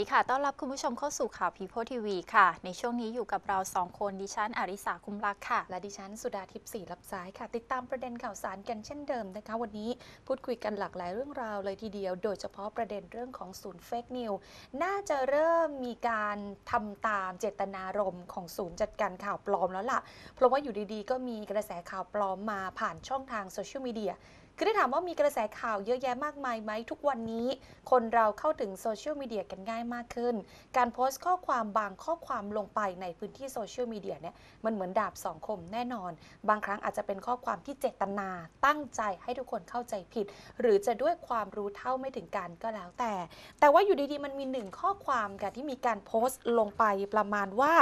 วัสดีค่ะ ต้อนรับคุณผู้ชมเข้าสู่ข่าวพีโพทีวีค่ะ ในช่วงนี้อยู่กับเราสองคน ดิฉันอาริสาคุมรักค่ะ และดิฉันสุดาทิพย์ศรีรับสายค่ะ ติดตามประเด็นข่าวสารกันเช่นเดิมนะคะ วันนี้พูดคุยกันหลากหลายเรื่องราวเลยทีเดียว โดยเฉพาะประเด็นเรื่องของศูนย์เฟกนิว น่าจะเริ่มมีการทำตามเจตนารมณ์ของศูนย์จัดการข่าวปลอมแล้วล่ะ เพราะว่าอยู่ดีๆ ก็มีกระแสข่าวปลอมมาผ่านช่องทางโซเชียลมีเดีย คือได้ถามว่ามีกระแสข่าวเยอะแยะมากมายไหมทุกวันนี้ คนเราเข้าถึงโซเชียลมีเดียกันง่ายมากขึ้น การโพสต์ข้อความบางข้อความลงไปในพื้นที่โซเชียลมีเดียเนี่ยมันเหมือนดาบสองคมแน่นอน บางครั้งอาจจะเป็นข้อความที่เจตนาตั้งใจให้ทุกคนเข้าใจผิด หรือจะด้วยความรู้เท่าไม่ถึงการณ์ก็แล้วแต่ แต่ว่าอยู่ดีๆมันมีหนึ่งข้อความค่ะที่มีการโพสต์ลงไปประมาณว่า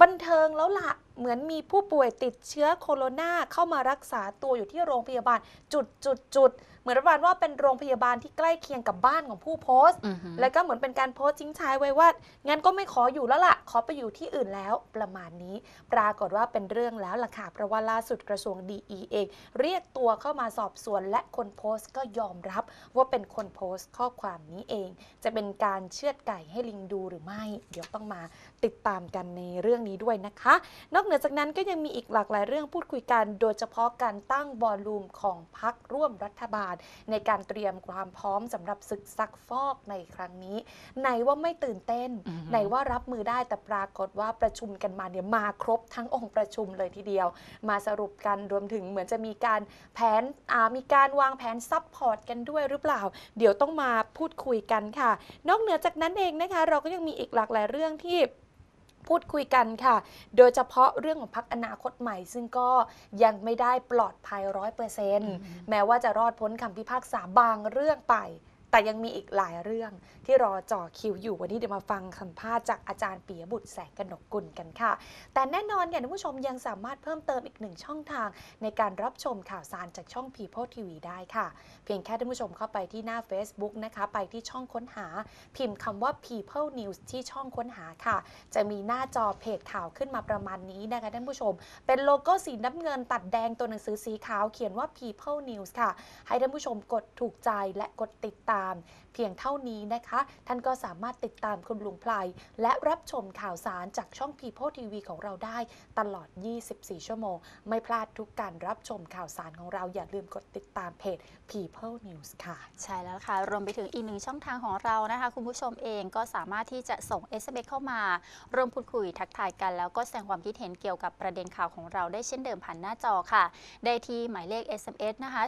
บันเทิงแล้วละเหมือนมีผู้ป่วยติดเชื้อโคโรนาเข้ามารักษาตัวอยู่ที่โรงพยาบาลจุดจุดจุด เหมือนประมาณว่าเป็นโรงพยาบาลที่ใกล้เคียงกับบ้านของผู้โพสต์ แล้วก็เหมือนเป็นการโพสต์ทิ้งท้ายไว้ว่างั้นก็ไม่ขออยู่แล้วล่ะ ขอไปอยู่ที่อื่นแล้วประมาณนี้ ปรากฏว่าเป็นเรื่องแล้วล่ะค่ะเพราะว่าล่าสุดกระทรวงดีเองเรียกตัวเข้ามาสอบสวน และคนโพสต์ก็ยอมรับว่าเป็นคนโพสต์ข้อความนี้เอง จะเป็นการเชือดไก่ให้ลิงดูหรือไม่ เดี๋ยวต้องมาติดตามกันในเรื่องนี้ด้วยนะคะ นอกเหนือจากนั้นก็ยังมีอีกหลากหลายเรื่องพูดคุยกัน โดยเฉพาะการตั้ง war room ของพรรคร่วมรัฐบาลในการเตรียมความพร้อมสำหรับศึกซักฟอกในครั้งนี้ ไหนว่าไม่ตื่นเต้นอือฮึไหนว่ารับมือได้แต่ปรากฏว่าประชุมกันมาเนี่ยมาครบทั้งองค์ประชุมเลยทีเดียว มาสรุปกันรวมถึงเหมือนจะมีการแผนอ่ามีการวางแผน support กันด้วยหรือเปล่า เดี๋ยวต้องมาพูดคุยกันค่ะ นอกเหนือจากนั้นเองนะคะ เราก็ยังมีอีกหลากหลายเรื่องที่ พูดคุยกันค่ะ โดยเฉพาะเรื่องของพักอนาคตใหม่ ซึ่งก็ยังไม่ได้ปลอดภัยร้อยเปอร์เซ็นต์แม้ว่าจะรอดพ้นคำพิพากษาบางเรื่องไป แต่ยังมีอีกหลายเรื่องที่รอจ่อคิวอยู่วันนี้เดี๋ยวมาฟังสัมภาษณ์จากอาจารย์ปียบุตรแสงกนกกุลกันค่ะ แต่แน่นอนค่ะท่านผู้ชมยังสามารถเพิ่มเติมอีกหนึ่งช่องทาง ในการรับชมข่าวสารจากช่อง People TV ได้ค่ะ เพียงแค่ท่านผู้ชมเข้าไปที่หน้า Facebook นะคะ ไปที่ช่องค้นหา พิมพ์คำว่า People News ที่ช่องค้นหาค่ะ จะมีหน้าจอเพจข่าวขึ้นมาประมาณนี้นะคะท่านผู้ชม เป็นโลโก้สีน้ำเงินตัดแดงตัวหนังสือสีขาวเขียนว่า People News ค่ะ ให้ท่านผู้ชมกดถูกใจและกดติดตามาม เพียงเท่านี้นะคะ ท่านก็สามารถติดตามคุณลุงพลายและรับชมข่าวสารจากช่อง People TV ของเราได้ตลอด 24 ชั่วโมง ไม่พลาดทุกการรับชมข่าวสารของเราอย่าลืมกดติดตามเพจ People News ค่ะ ใช่แล้วค่ะ รวมไปถึงอีกหนึ่งช่องทางของเรานะคะ คุณผู้ชมเองก็สามารถที่จะส่ง SMS เข้ามาร่วมพูดคุยทักทายกัน แล้วก็แสดงความคิดเห็นเกี่ยวกับประเด็นข่าวของเราได้เช่นเดิมผ่านหน้าจอค่ะ ได้ที่หมายเลข SMS นะคะ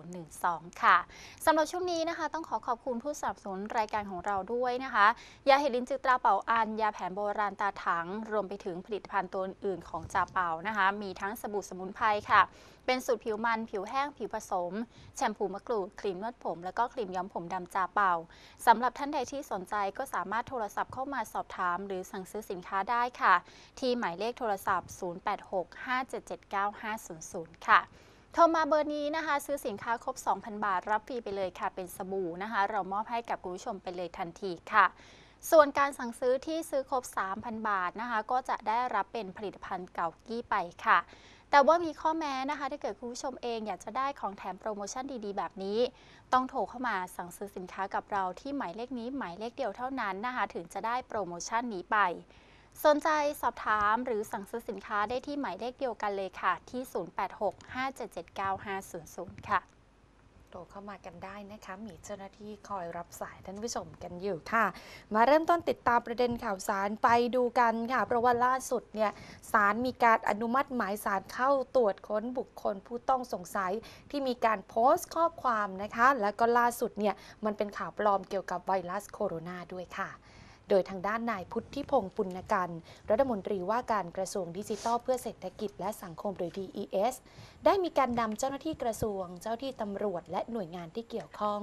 4689012 ค่ะสำหรับช่วงนี้นะคะต้องขอขอบคุณผู้สนับสนุนรายการของเราด้วยนะคะ ยาเห็ดลินจือตราเป่าอัน ยาแผนโบราณตาถัง รวมไปถึงผลิตภัณฑ์ตัวอื่นของจาเป่านะคะ มีทั้งสบู่สมุนไพรค่ะ เป็นสูตรผิวมัน ผิวแห้ง ผิวผสม แชมพูมะกรูด ครีมนวดผม แล้วก็ครีมย้อมผมดำจาเป่าสำหรับท่านใดที่สนใจก็สามารถโทรศัพท์เข้ามาสอบถาม หรือสั่งซื้อสินค้าได้ค่ะ ที่หมายเลขโทรศัพท์ 0865779500 ค่ะ โทรมาเบอร์นี้นะคะ ซื้อสินค้าครบ 2,000 บาท รับฟรีไปเลยค่ะ เป็นสบู่นะคะ เรามอบให้กับคุณผู้ชมไปเลยทันทีค่ะ ส่วนการสั่งซื้อที่ซื้อครบ 3,000 บาทนะคะ ก็จะได้รับเป็นผลิตภัณฑ์เก่ากี้ไปค่ะ แต่ว่ามีข้อแม้นะคะ ถ้าเกิดคุณผู้ชมเองอยากจะได้ของแถมโปรโมชั่นดีๆ แบบนี้ ต้องโทรเข้ามาสั่งซื้อสินค้ากับเราที่หมายเลขนี้หมายเลขเดียวเท่านั้นนะคะ ถึงจะได้โปรโมชั่นนี้ไป สนใจสอบถามหรือสั่งซื้อสินค้าได้ที่หมายเลขเดียวกันเลยค่ะ ที่ 0865779500 ค่ะ โทรเข้ามากันได้นะคะ มีเจ้าหน้าที่คอยรับสายท่านผู้ชมกันอยู่ค่ะ มาเริ่มต้นติดตามประเด็นข่าวสารไปดูกันค่ะ เพราะว่าล่าสุดเนี่ยศาลมีการอนุมัติหมายสารเข้าตรวจค้นบุคคลผู้ต้องสงสัยที่มีการโพสต์ข้อความนะคะ แล้วก็ล่าสุดเนี่ยมันเป็นข่าวปลอมเกี่ยวกับไวรัสโคโรนาด้วยค่ะ โดยทางด้านนายพุทธิพงศ์ปุณกันรัฐมนตรีว่าการกระทรวงดิจิทัล เพื่อเศรษฐกิจและสังคมหรือ DES ได้มีการนำเจ้าหน้าที่กระทรวง เจ้าที่ตำรวจ และหน่วยงานที่เกี่ยวข้อง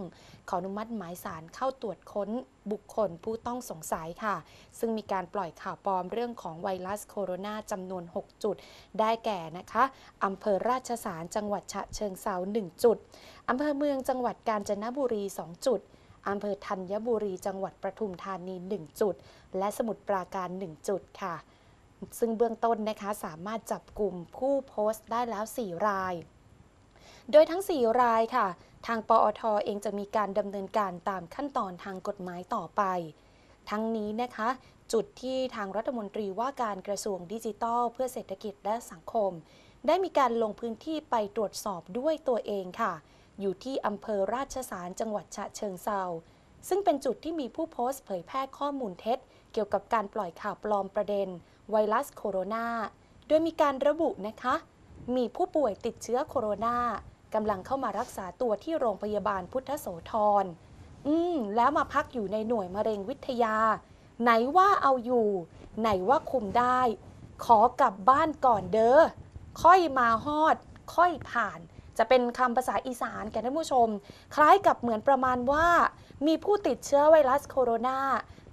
ขออนุมัติหมายสารเข้าตรวจค้นบุคคลผู้ต้องสงสัยค่ะ ซึ่งมีการปล่อยข่าวปลอมเรื่องของไวรัสโคโรนาจำนวน 6 จุด ได้แก่นะคะอำเภอราชสารจังหวัดฉะเชิงเซา1จุดอำเภอเมืองจังหวัดกาญจนบุรี 2 จุด อำเภอธัญบุรีจังหวัดประทุมธานี 1 จุด และสมุทรปราการ 1 จุดค่ะ ซึ่งเบื้องต้นนะคะสามารถจับกลุ่มผู้โพสต์ได้แล้ว 4 ราย โดยทั้ง 4 รายค่ะ ทางปอทเองจะมีการดำเนินการตามขั้นตอนทางกฎหมายต่อไป ทั้งนี้นะคะจุดที่ทางรัฐมนตรีว่าการกระทรวงดิจิทัล เพื่อเศรษฐกิจและสังคม ได้มีการลงพื้นที่ไปตรวจสอบด้วยตัวเองค่ะ อยู่ที่อำเภอราชสารจังหวัดฉะเชิงเซาซึ่งเป็นจุดที่มีผู้โพสต์เผยแพร่ข้อมูลเท็จ เกี่ยวกับการปล่อยข่าวปลอมประเด็น ไวรัสโคโรนา โดยมีการระบุนะคะ มีผู้ป่วยติดเชื้อโคโรนากำลังเข้ามารักษาตัวที่โรงพยาบาลพุทธโสธร อืม แล้วมาพักอยู่ในหน่วยมะเร็งวิทยา ไหนว่าเอาอยู่ ไหนว่าคุมได้ ขอกลับบ้านก่อนเด้อ ค่อยมาฮอด ค่อยผ่าน จะเป็นคำภาษาอีสานแก่ท่านผู้ชม คล้ายกับเหมือนประมาณว่า มีผู้ติดเชื้อไวรัสโคโรนา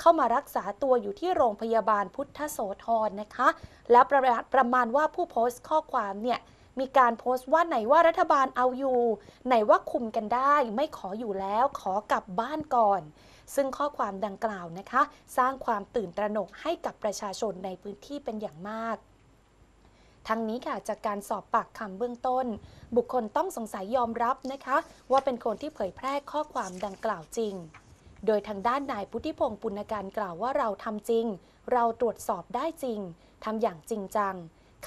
เข้ามารักษาตัวอยู่ที่โรงพยาบาลพุทธโสธรนะคะ แล้วประมาณประมาณว่าผู้โพสต์ข้อความเนี่ยมีการโพสต์ว่าไหนว่ารัฐบาลเอาอยู่ ไหนว่าคุมกันได้ ไม่ขออยู่แล้วขอกลับบ้านก่อน ซึ่งข้อความดังกล่าวนะคะ สร้างความตื่นตระหนกให้กับประชาชนในพื้นที่เป็นอย่างมาก ทั้งนี้ค่ะจากการสอบปากคำเบื้องต้น บุคคลต้องสงสัยยอมรับนะคะ ว่าเป็นคนที่เผยแพร่ข้อความดังกล่าวจริง โดยทางด้านนายพุทธิพงศ์ปุณการกล่าวว่าเราทำจริง เราตรวจสอบได้จริงทำอย่างจริงจัง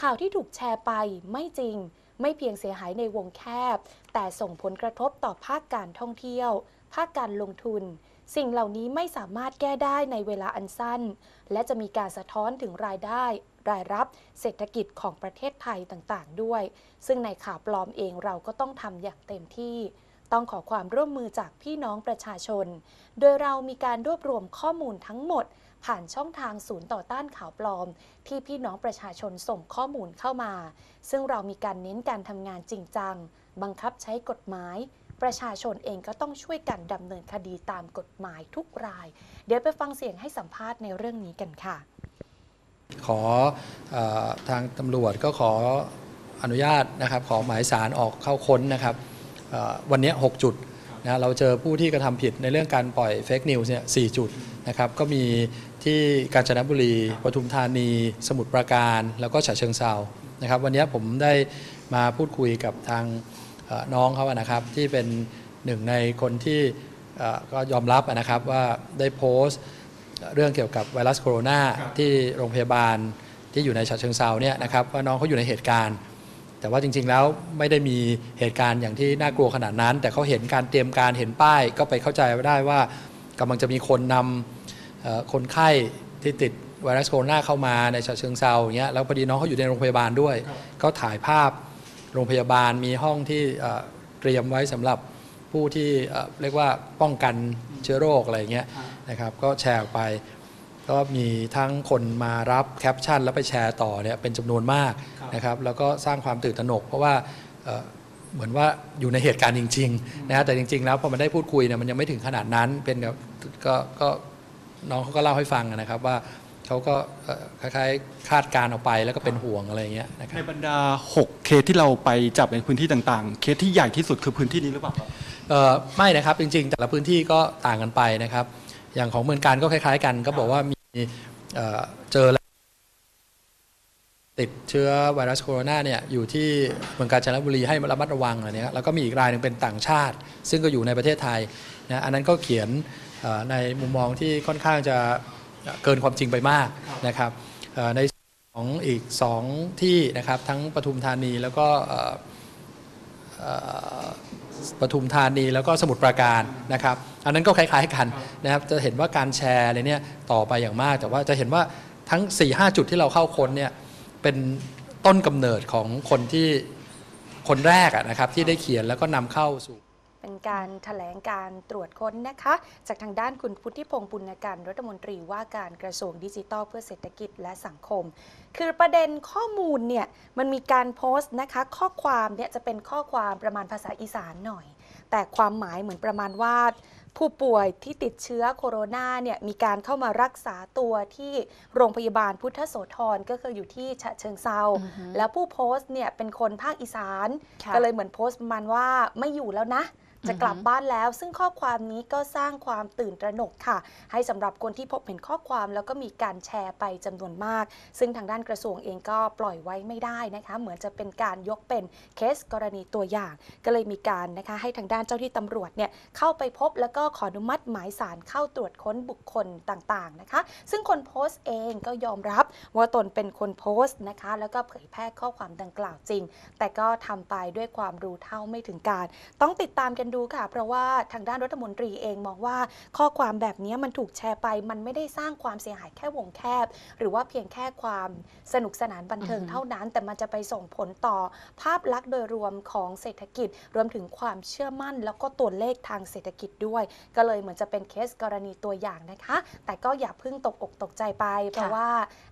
ข่าวที่ถูกแชร์ไปไม่จริง ไม่เพียงเสียหายในวงแคบ แต่ส่งผลกระทบต่อภาคการท่องเที่ยว ภาคการลงทุนสิ่งเหล่านี้ไม่สามารถแก้ได้ในเวลาอันสั้น และจะมีการสะท้อนถึงรายได้ รายรับเศรษฐกิจของประเทศไทยต่างๆ ด้วย ซึ่งในข่าวปลอมเองเราก็ต้องทำอย่างเต็มที่ต้องขอความร่วมมือจากพี่น้องประชาชน โดยเรามีการรวบรวมข้อมูลทั้งหมด ผ่านช่องทางศูนย์ต่อต้านข่าวปลอม ที่พี่น้องประชาชนส่งข้อมูลเข้ามา ซึ่งเรามีการเน้นการทำงานจริงจัง บังคับใช้กฎหมาย ประชาชนเองก็ต้องช่วยกันดำเนินคดีตามกฎหมายทุกราย เดี๋ยวไปฟังเสียงให้สัมภาษณ์ในเรื่องนี้กันค่ะ ขออทางตำรวจก็ขออนุญาตนะครับ ขอหมายสารออกเข้าค้นนะครับวันนี้ 6 จุดนะเราเจอผู้ที่กระทำผิดในเรื่องการปล่อยเฟกนิวส์เนี่ยสจุดนะครับก็มีที่กาญจนบุรีปทุมธานี สมุทรปราการ แล้วก็ฉะเชิงเซานะครับ วันนี้ผมได้มาพูดคุยกับทางน้องเขานะครับ ที่เป็นหนึ่งในคนที่ก็ยอมรับนะครับว่าได้โพสต์ เรื่องเกี่ยวกับไวรัสโคโรนาที่โรงพยาบาลที่อยู่ในฉะเชิงเซาเนี่ยนะครับว่าน้องเขาอยู่ในเหตุการณ์ แต่ว่าจริง ๆ แล้วไม่ได้มีเหตุการณ์อย่างที่น่ากลัวขนาดนั้น แต่เขาเห็นการเตรียมการเห็นป้าย ก็ไปเข้าใจว่าได้ว่ากำลังจะมีคนนำเอ่อคนไข้ที่ติดไวรัสโคโรนาเข้ามาในฉะเชิงเซาอย่างเงี้ยแล้วพอดีน้องเขาอยู่ในโรงพยาบาลด้วย ก็ถ่ายภาพโรงพยาบาลมีห้องที่เอ่อเตรียมไว้สำหรับผู้ที่เอ่อเรียกว่าป้องกันเชื้อโรคอะไรอย่างเงี้ย นะครับก็แชร์ออกไป ก็มีทั้งคนมารับแคปชั่น แล้วไปแชร์ต่อเนี่ยเป็นจำนวนมากนะครับแล้วก็สร้างความตื่นตระหนก เพราะว่าเอ่อเหมือนว่าอยู่ในเหตุการณ์จริงๆนะฮะแต่จริง ๆ แล้วพอมันได้พูดคุยเนี่ยมันยังไม่ถึงขนาดนั้นเป็นแบบก็ก็น้องเขาก็เล่าให้ฟังนะครับว่าเขาก็เอ่อคล้ายๆคาดการณ์ออกไปแล้วก็เป็นห่วงอะไรอย่างเงี้ยนะครัในบบรรดา 6 เคสที่เราไปจับในพื้นที่ต่างๆ เคสที่ใหญ่ที่สุดคือพื้นที่นี้หรือเปล่าครับเอ่อไม่นะครับจริงๆ แต่ละพื้นที่ก็ต่างกันไปนะครับ อย่างของเมืองการก็คล้ายๆ กัน ก็บอกว่ามีเเจอติดเชื้อไวรัสโคโรนาเนี่ยอยู่ที่เมืองกาญจนบุรีให้ระมัดระวังอะไรเนี้ยแล้วก็มีอีกรายหนึ่งเป็นต่างชาติ ซึ่งก็อยู่ในประเทศไทยนะอันนั้นก็เขียนในมุมมองที่ค่อนข้างจะเกินความจริงไปมากนะครับในของอีกสองที่นะครับทั้งปทุมธานีแล้วก็ ปทุมธานีแล้วก็สมุทรปราการนะครับ อันนั้นก็คล้าย ๆกันนะครับ จะเห็นว่าการแชร์อะไรเนี่ยต่อไปอย่างมาก แต่ว่าจะเห็นว่าทั้ง 4-5จุดที่เราเข้าค้นเนี่ยเป็นต้นกำเนิดของคนที่คนแรกะนะครับที่ได้เขียนแล้วก็นำเข้าสู่ เป็นการถแถลงการตรวจค้นนะคะ จากทางด้านคุณพุทธิพงศ์ปุณการรัฐมนตรีว่าการกระทรวงดิจิทัลเพื่อเศรษฐกิจและสังคม คือประเด็นข้อมูลเนี่ยมันมีการโพสต์นะคะข้อความเนี่ยจะเป็นข้อความประมาณภาษาอีสานหน่อย แต่ความหมายเหมือนประมาณว่าผู้ป่วยที่ติดเชื้อโคโรนาเนี่ยมีการเข้ามารักษาตัวที่โรงพยาบาลพุทธโสธรก็คืออยู่ที่ฉะเชิงเซาอือฮึแล้วผู้โพสต์เนี่ยเป็นคนภาคอีสานค่ะก็เลยเหมือนโพสต์ประมาณว่าไม่อยู่แล้วนะ จะกลับบ้านแล้ว ซึ่งข้อความนี้ก็สร้างความตื่นตระหนกค่ะ ให้สำหรับคนที่พบเห็นข้อความแล้วก็มีการแชร์ไปจำนวนมาก ซึ่งทางด้านกระทรวงเองก็ปล่อยไว้ไม่ได้นะคะ เหมือนจะเป็นการยกเป็นเคสกรณีตัวอย่าง ก็เลยมีการนะคะให้ทางด้านเจ้าที่ตำรวจเนี่ยเข้าไปพบแล้วก็ขออนุมัติหมายสารเข้าตรวจค้นบุคคลต่างๆนะคะ ซึ่งคนโพสต์เองก็ยอมรับว่าตนเป็นคนโพสต์นะคะ แล้วก็เผยแพร่ข้อความดังกล่าวจริง แต่ก็ทำไปด้วยความรู้เท่าไม่ถึงการ ต้องติดตามกันดูค่ะ เพราะว่าทางด้านรัฐมนตรีเองมองว่าข้อความแบบนี้มันถูกแชร์ไป มันไม่ได้สร้างความเสียหายแค่วงแคบ หรือว่าเพียงแค่ความสนุกสนานบันเทิงอือฮึเท่านั้น แต่มันจะไปส่งผลต่อภาพลักษณ์โดยรวมของเศรษฐกิจ รวมถึงความเชื่อมั่น แล้วก็ตัวเลขทางเศรษฐกิจด้วย ก็เลยเหมือนจะเป็นเคสกรณีตัวอย่างนะคะ แต่ก็อย่าเพิ่งตกอกตกใจไป เพราะว่า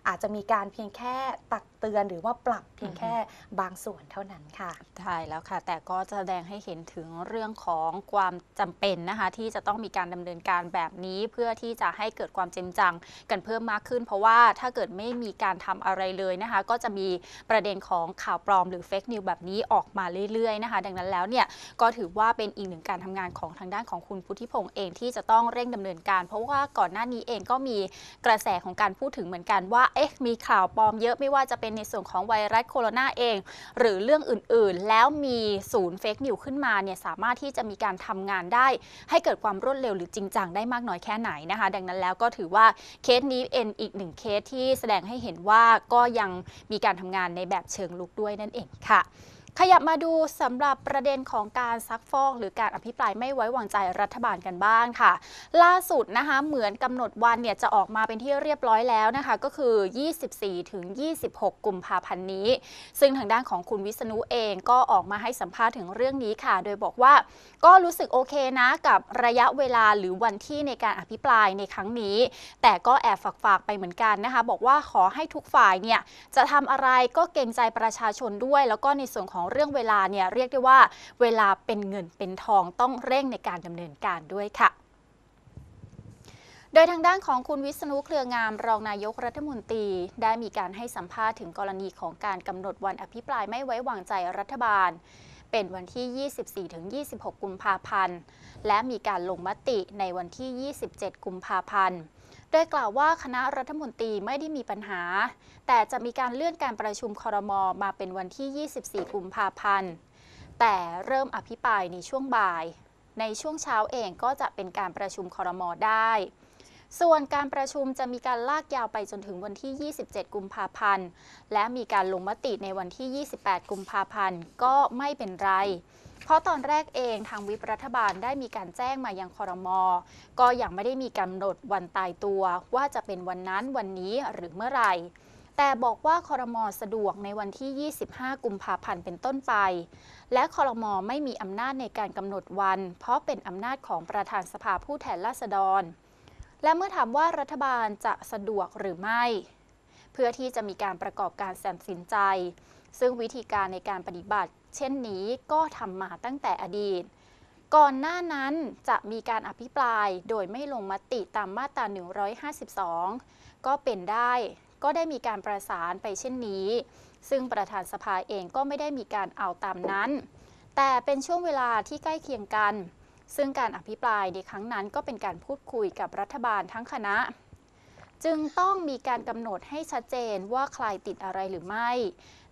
อาจจะมีการเพียงแค่ตักเตือนหรือว่าปรับเพียงแค่บางส่วนเท่านั้นค่ะใช่แล้วค่ะ แต่ก็จะแสดงให้เห็นถึงเรื่องของความจำเป็นนะคะ ที่จะต้องมีการดำเนินการแบบนี้เพื่อที่จะให้เกิดความจริงจังกันเพิ่มมากขึ้น เพราะว่าถ้าเกิดไม่มีการทำอะไรเลยนะคะ ก็จะมีประเด็นของข่าวปลอมหรือเฟกนิวแบบนี้ออกมาเรื่อยๆนะคะ ดังนั้นแล้วเนี่ยก็ถือว่าเป็นอีกหนึ่งการทำงานของทางด้านของคุณพุทธิพงษ์เองที่จะต้องเร่งดำเนินการ เพราะว่าก่อนหน้านี้เองก็มีกระแสของการพูดถึงเหมือนกันว่าเอ๊ะมีข่าวปลอมเยอะไม่ว่าจะเป็นในส่วนของไวรัสโคโรนาเอง หรือเรื่องอื่นๆ แล้วมีศูนย์ fake news ขึ้นมาเนี่ยสามารถที่จะมีการทำงานได้ ให้เกิดความรวดเร็วหรือจริงจังได้มากน้อยแค่ไหนนะคะ ดังนั้นแล้วก็ถือว่าเคสนี้เป็นอีกหนึ่งเคสที่แสดงให้เห็นว่าก็ยังมีการทำงานในแบบเชิงรุกด้วยนั่นเองค่ะ ขยับมาดูสำหรับประเด็นของการซักฟอกหรือการอภิปรายไม่ไว้วางใจรัฐบาลกันบ้างค่ะ ล่าสุดนะคะเหมือนกำหนดวันเนี่ยจะออกมาเป็นที่เรียบร้อยแล้วนะคะ ก็คือ 24 ถึง 26 กุมภาพันธ์นี้ ซึ่งทางด้านของคุณวิษณุเองก็ออกมาให้สัมภาษณ์ถึงเรื่องนี้ค่ะ โดยบอกว่าก็รู้สึกโอเคนะกับระยะเวลาหรือวันที่ในการอภิปรายในครั้งนี้ แต่ก็แอบฝากๆไปเหมือนกันนะคะ บอกว่าขอให้ทุกฝ่ายเนี่ยจะทำอะไรก็เกรงใจประชาชนด้วย แล้วก็ในส่วนของเรื่องเวลาเนี่ยเรียกได้ว่าเวลาเป็นเงินเป็นทองต้องเร่งในการดำเนินการด้วยค่ะโดยทางด้านของคุณวิษณุเครืองามรองนายกรัฐมนตรี ได้มีการให้สัมภาษณ์ถึงกรณีของการกำหนดวันอภิปรายไม่ไว้วางใจรัฐบาล เป็นวันที่ 24-26 กุมภาพันธ์ และมีการลงมติในวันที่ 27 กุมภาพันธ์ โดยกล่าวว่าคณะรัฐมนตรีไม่ได้มีปัญหา แต่จะมีการเลื่อนการประชุมครมมาเป็นวันที่ 24 กุมภาพันธ์ แต่เริ่มอภิปรายในช่วงบ่าย ในช่วงเช้าเองก็จะเป็นการประชุมครมได้ ส่วนการประชุมจะมีการลากยาวไปจนถึงวันที่ 27 กุมภาพันธ์ และมีการลงมติในวันที่ 28 กุมภาพันธ์ ก็ไม่เป็นไร เพราะตอนแรกเองทางวิปรัฐบาลได้มีการแจ้งมายังคอรมอก็ยังไม่ได้มีกำหนดวันตายตัว ว่าจะเป็นวันนั้นวันนี้หรือเมื่อไหร่แต่บอกว่าคอรมอสะดวกในวันที่ 25 กุมภาพันธ์เป็นต้นไป และคอรมอไม่มีอำนาจในการกำหนดวัน เพราะเป็นอำนาจของประธานสภาผู้แทนราษฎร และเมื่อถามว่ารัฐบาลจะสะดวกหรือไม่ เพื่อที่จะมีการประกอบการตัดสินใจ ซึ่งวิธีการในการปฏิบัติ เช่นนี้ก็ทำมาตั้งแต่อดีต ก่อนหน้านั้นจะมีการอภิปรายโดยไม่ลงมติตามมาตรา 152 ก็เป็นได้ก็ได้มีการประสานไปเช่นนี้ ซึ่งประธานสภาเองก็ไม่ได้มีการเอาตามนั้น แต่เป็นช่วงเวลาที่ใกล้เคียงกัน ซึ่งการอภิปรายในครั้งนั้นก็เป็นการพูดคุยกับรัฐบาลทั้งคณะ จึงต้องมีการกำหนดให้ชัดเจนว่าใครติดอะไรหรือไม่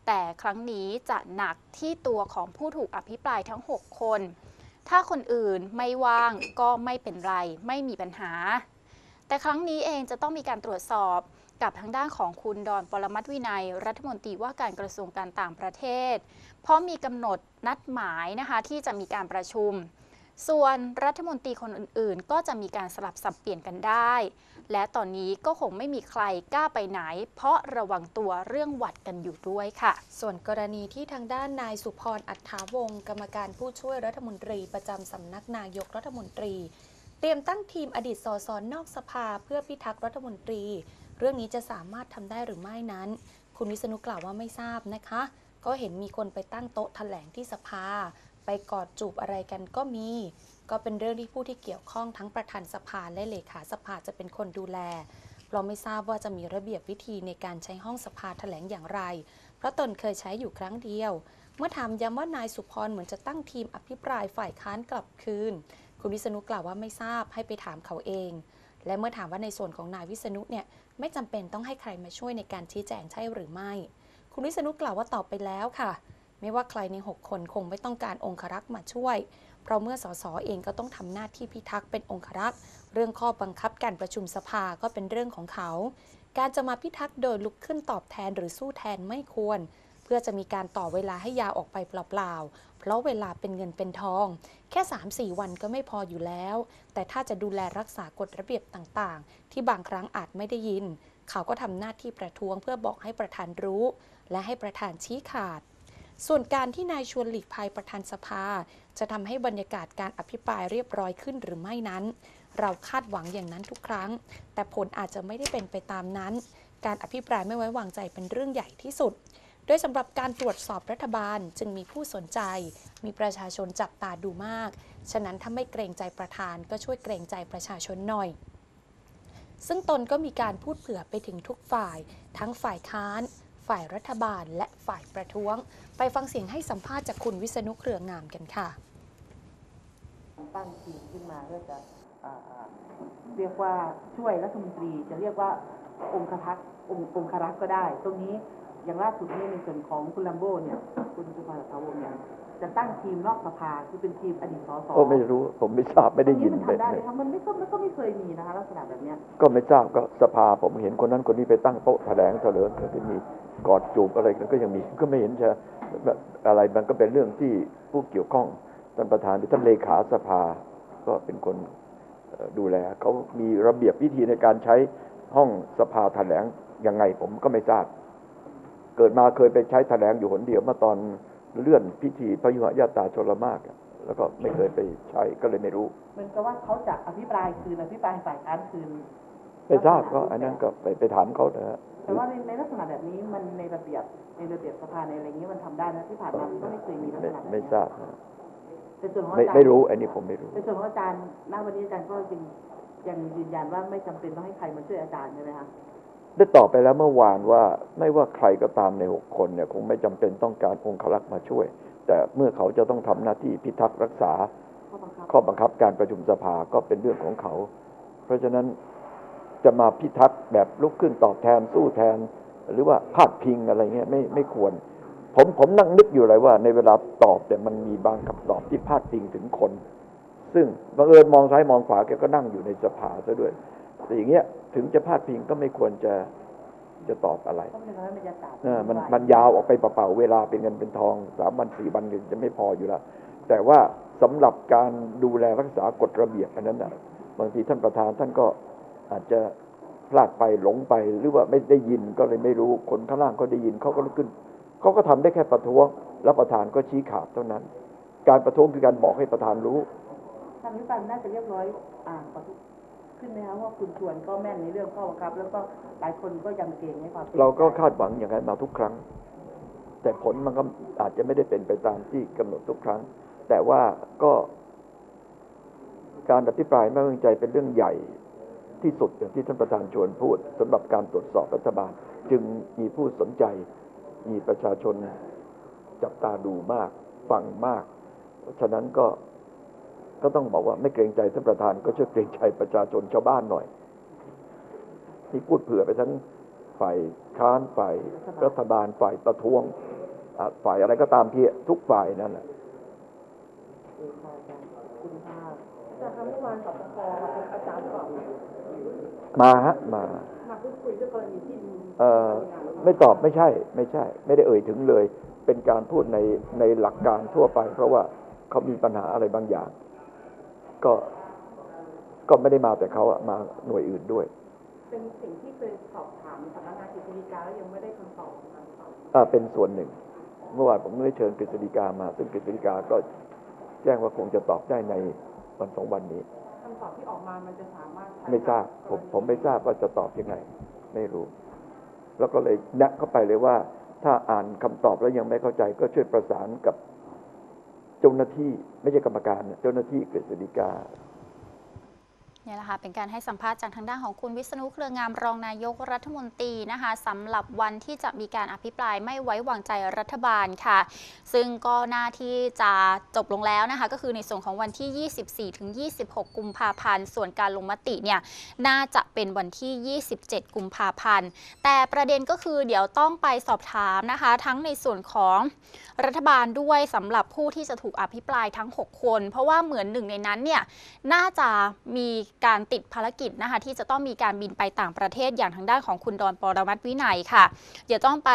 แต่ครั้งนี้จะหนักที่ตัวของผู้ถูกอภิปรายทั้ง 6 คน ถ้าคนอื่นไม่ว่างก็ไม่เป็นไร ไม่มีปัญหา แต่ครั้งนี้เองจะต้องมีการตรวจสอบกับทางด้านของคุณดอนปรมัตวินัย รัฐมนตรีว่าการกระทรวงการต่างประเทศ เพราะมีกำหนดนัดหมายนะคะที่จะมีการประชุม ส่วนรัฐมนตรีคนอื่นๆ ก็จะมีการสลับสับเปลี่ยนกันได้ และตอนนี้ก็คงไม่มีใครกล้าไปไหน เพราะระวังตัวเรื่องหวัดกันอยู่ด้วยค่ะ ส่วนกรณีที่ทางด้านนายสุพรอัฏฐาวงศ์กรรมการผู้ช่วยรัฐมนตรีประจำสำนักนายกรัฐมนตรี เตรียมตั้งทีมอดีตสสนอกสภาเพื่อพิทักษ์รัฐมนตรี เรื่องนี้จะสามารถทำได้หรือไม่นั้น คุณวิษณุกล่าวว่าไม่ทราบนะคะ ก็เห็นมีคนไปตั้งโต๊ะแถลงที่สภา ไปกอดจูบอะไรกันก็มี ก็เป็นเรื่องที่ผู้ที่เกี่ยวข้องทั้งประธานสภาและเลขาสภาจะเป็นคนดูแล เพราะไม่ทราบว่าจะมีระเบียบวิธีในการใช้ห้องสภาแถลงอย่างไร เพราะตนเคยใช้อยู่ครั้งเดียว เมื่อถามย้ำว่านายสุพรเหมือนจะตั้งทีมอภิปรายฝ่ายค้านกลับคืน คุณวิษณุกล่าวว่าไม่ทราบให้ไปถามเขาเอง และเมื่อถามว่าในส่วนของนายวิษณุเนี่ยไม่จำเป็นต้องให้ใครมาช่วยในการชี้แจงใช่หรือไม่ คุณวิษณุกล่าวว่าตอบไปแล้วค่ะ ไม่ว่าใครใน 6 คนคงไม่ต้องการองครักษ์มาช่วย เพราะเมื่อสสเองก็ต้องทำหน้าที่พิทักษ์เป็นองครักษ์ เรื่องข้อบังคับการประชุมสภาก็เป็นเรื่องของเขา การจะมาพิทักษ์โดยลุกขึ้นตอบแทนหรือสู้แทนไม่ควร เพื่อจะมีการต่อเวลาให้ยาออกไปเปล่าๆ เพราะเวลาเป็นเงินเป็นทอง แค่ 3-4 วันก็ไม่พออยู่แล้ว แต่ถ้าจะดูแลรักษากฎระเบียบต่างๆ ที่บางครั้งอาจไม่ได้ยิน เขาก็ทำหน้าที่ประท้วงเพื่อบอกให้ประธานรู้ และให้ประธานชี้ขาด ส่วนการที่นายชวนหลีกภัยประธานสภา จะทำให้บรรยากาศการอภิปรายเรียบร้อยขึ้นหรือไม่นั้น เราคาดหวังอย่างนั้นทุกครั้ง แต่ผลอาจจะไม่ได้เป็นไปตามนั้น การอภิปรายไม่ไว้วางใจเป็นเรื่องใหญ่ที่สุด โดยสำหรับการตรวจสอบรัฐบาลจึงมีผู้สนใจ มีประชาชนจับตาดูมาก ฉะนั้นถ้าไม่เกรงใจประธานก็ช่วยเกรงใจประชาชนหน่อยซึ่งตนก็มีการพูดเผื่อไปถึงทุกฝ่าย ทั้งฝ่ายค้าน ฝ่ายรัฐบาลและฝ่ายประท้วง ไปฟังเสียงให้สัมภาษณ์จากคุณวิษณุเครืองามกันค่ะ ตั้งทีมขึ้นมาเพื่อจะอ่าเรียกว่าช่วยรัฐมนตรีจะเรียกว่าองครักษ์องค์องครักษ์ก็ได้ ตรงนี้อย่างล่าสุดนี้ในส่วนของคุณลัมโบเนี่ยคุณสุภาพทาวงศ์เนี่ยจะตั้งทีมนอกสภาคือเป็นทีมอดีตสสก็ไม่รู้ผมไม่ทราบไม่ได้ยินตรงเลมันยทำได้ไหมคะมันไม่ก็มันก็ไม่เคยมีนะคะ ลักษณะแบบเนี้ย ก็ไม่ทราบก็สภาผมเห็นคนนั้นคนนี้ไปตั้งโต๊ะแถลงเถลิงก็มีกอดจูบอะไรกันก็ยังมีก็ไม่เห็นจะ อะไรมันก็เป็นเรื่องที่ผู้เกี่ยวข้องท่านประธานหรือท่านเลขาสภา ก็เป็นคนเอ่อดูแลเขามีระเบียบวิธีในการใช้ห้องสภาแถลงยังไงผมก็ไม่ทราบ เกิดมาเคยไปใช้แถลงอยู่หนเดียวเมื่อตอนเลื่อนพิธีพยุหญาตราชลมากอะแล้วก็ไม่เคยไปใช้ก็เลยไม่รู้เหมือนกับว่าเขาจะอภิปรายคืนอภิปรายฝ่ายค้านคืนไม่ทราบก็อันนั้นก็ไปไปถามเขานะฮะ แต่ว่าในในลักษณะแบบนี้มันในระเบียบในระเบียบสภาในอะไรอย่างนี้มันทำได้นะที่ผ่านมามันก็ไม่เคยมีลักไม่ษณะแบบไม่นี้ทราบนะในส่วนของไม่อาจารย์ไม่รู้อันนี้ผมไม่รู้ ในส่วนของอาจารย์ณวันนี้อาจารย์ก็ยังยังยืนยันว่าไม่จำเป็นต้องให้ใครมาช่วยอาจารย์ใช่ไหมคะได้ตอบไปแล้วเมื่อวานว่าไม่ว่าใครก็ตามในหกคนเนี่ยคงไม่จำเป็นต้องการองครักษ์มาช่วย แต่เมื่อเขาจะต้องทำหน้าที่พิทักษ์รักษา ข้อบังคับ ข้อบังคับการประชุมสภาก็เป็นเรื่องของเขา เพราะฉะนั้น จะมาพิทักษ์แบบลุกขึ้นตอบแทนสู้แทน หรือว่าพาดพิงอะไรเงี้ยไม่ไม่ควร ผมผมนั่งนึกอยู่เลยว่า ในเวลาตอบแต่ยมันมีบางคำตอบที่พาดพิงถึงคน ซึ่งบังเอิญมองซ้ายมองขวาแกก็นั่งอยู่ในสภาซะด้วยแต่อย่างเงี้ยถึงจะพาดพิงก็ไม่ควรจะจะตอบอะไรก็เป็นการบรรยากาศเออมันมันยาวออกไปเปล่าๆเวลาเป็นเงินเป็นทองสามวันสี่วันจะไม่พออยู่แล้วแต่ว่าสำหรับการดูแลรักษากฎระเบียบอันนั้นนะบางทีท่านประธานท่านก็ อาจจะพลาดไปหลงไปหรือว่าไม่ได้ยินก็เลยไม่รู้คนข้างล่างเขาได้ยินเขาก็ลุกขึ้นเขาก็ทำได้แค่ประท้วงแล้วประธานก็ชี้ขาดเท่านั้น การประท้วงคือการบอกให้ประธานรู้ทางนี้ปันน่าจะเรียบร้อยอ่าขอทุกขึ้นไหมคะว่าคุณชวนก็แม่นในเรื่องข้อบังคับ แล้วก็หลายคนก็ยังเกรงในความป็นเราก็ไปคาดหวังอย่างนั้นมาทุกครั้ง แต่ผลมันก็อาจจะไม่ได้เป็นไปตามที่กำหนดทุกครั้ง แต่ว่าก็การอภิปรายไม่ไว้วางใจเป็นเรื่องใหญ่ ที่สุดอย่างที่ท่านประธานชวนพูดสำหรับการตรวจสอบรัฐบาล จึงมีผู้สนใจมีประชาชนจับตาดูมากฟังมาก ฉะนั้นก็ก็ต้องบอกว่าไม่เกรงใจท่านประธาน ก็ช่วยเกรงใจประชาชนชาวบ้านหน่อยที่พูดเผื่อไปทั้งฝ่ายค้านฝ่ายรัฐบาลฝ่ายประท้วงฝ่ายอะไรก็ตามที่ทุกฝ่ายนั่นแหละคุณภาพจารย์คะเมื่อวานสปคมาพอาจารย์ก่อน มาฮะมามาพูดคุยเรื่องกรณีที่ดินเอ่อไม่ตอบไม่ใช่ ไม่ใช่ ไม่ได้เอ่ยถึงเลย เป็นการพูดในในหลักการทั่วไป เพราะว่าเขามีปัญหาอะไรบางอย่าง ก็ก็ไม่ได้มาแต่เขาอะมาหน่วยอื่นด้วย เป็นสิ่งที่เคยสอบถามสำนักงานกฤษฎีกาแล้วยังไม่ได้คำตอบนะคะหรือเปล่าอ่าเป็นส่วนหนึ่ง เมื่อวานผมได้เชิญกฤษฎีกามา ซึ่งกฤษฎีกาก็แจ้งว่าคงจะตอบได้ในวันสองวันนี้คำ ตอบที่ออกมามันจะสามารถใช้ไม่ทราบผมผมไม่ทราบว่าจะตอบยังไง ไม่รู้ แล้วก็เลยแนะเข้าไปเลยว่า ถ้าอ่านคำตอบแล้วยังไม่เข้าใจ ก็ช่วยประสานกับเจ้าหน้าที่ ไม่ใช่กรรมการนะเจ้าหน้าที่กฤษฎีกาเนี่แหละค่ะเป็นการให้สัมภาษณ์จากทางด้านของคุณวิษณุเครืองามรองนายกรัฐมนตรีนะคะสำหรับวันที่จะมีการอภิปรายไม่ไว้วางใจรัฐบาลค่ะ ซึ่งก็หน้าที่จะจบลงแล้วนะคะ ก็คือในส่วนของวันที่ 24 ถึง 26 กุมภาพันธ์ ส่วนการลงมติเนี่ยน่าจะเป็นวันที่ 27 กุมภาพันธ์ แต่ประเด็นก็คือเดี๋ยวต้องไปสอบถามนะคะ ทั้งในส่วนของรัฐบาลด้วยสำหรับผู้ที่จะถูกอภิปรายทั้ง 6 คน เพราะว่าเหมือนหนึ่งในนั้นเนี่ยน่าจะมี การติดภารกิจนะคะที่จะต้องมีการบินไปต่างประเทศอย่างทางด้านของคุณดอนปรมัตวินัยค่ะ เดี๋ยวต้องไป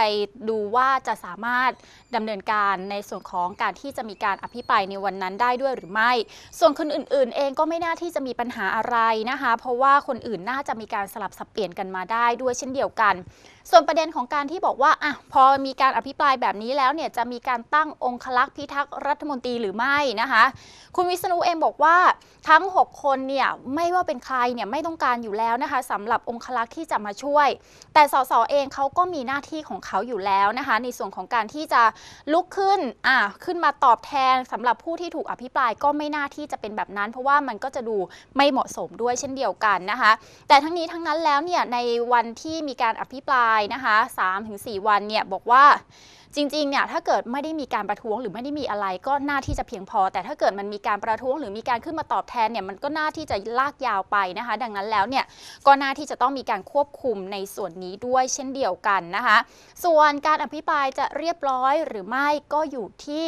ดูว่าจะสามารถดำเนินการในส่วนของการที่จะมีการอภิปรายในวันนั้นได้ด้วยหรือไม่ ส่วนคนอื่น ๆ เองก็ไม่น่าที่จะมีปัญหาอะไรนะคะ เพราะว่าคนอื่นน่าจะมีการสลับสับเปลี่ยนกันมาได้ด้วยเช่นเดียวกัน ส่วนประเด็นของการที่บอกว่าอะพอมีการอภิปรายแบบนี้แล้วเนี่ยจะมีการตั้งองคลักษ์พิทักษ์รัฐมนตรีหรือไม่นะคะ คุณวิษณุเองบอกว่าทั้ง 6 คนเนี่ยไม่ว่าเป็นใครเนี่ยไม่ต้องการอยู่แล้วนะคะสำหรับองคลักษ์ที่จะมาช่วย แต่สสเองเขาก็มีหน้าที่ของเขาอยู่แล้วนะคะ ในส่วนของการที่จะลุกขึ้นอะขึ้นมาตอบแทนสำหรับผู้ที่ถูกอภิปรายก็ไม่น่าที่จะเป็นแบบนั้น เพราะว่ามันก็จะดูไม่เหมาะสมด้วยเช่นเดียวกันนะคะ แต่ทั้งนี้ทั้งนั้นแล้วเนี่ยในวันที่มีการอภิปรายนะคะ3-4 วันเนี่ยบอกว่า จริงๆเนี่ยถ้าเกิดไม่ได้มีการประท้วงหรือไม่ได้มีอะไรก็น่าที่จะเพียงพอ แต่ถ้าเกิดมันมีการประท้วงหรือมีการขึ้นมาตอบแทนเนี่ยมันก็น่าที่จะลากยาวไปนะคะ ดังนั้นแล้วเนี่ยก็น่าที่จะต้องมีการควบคุมในส่วนนี้ด้วยเช่นเดียวกันนะคะ ส่วนการอภิปรายจะเรียบร้อยหรือไม่ก็อยู่ที่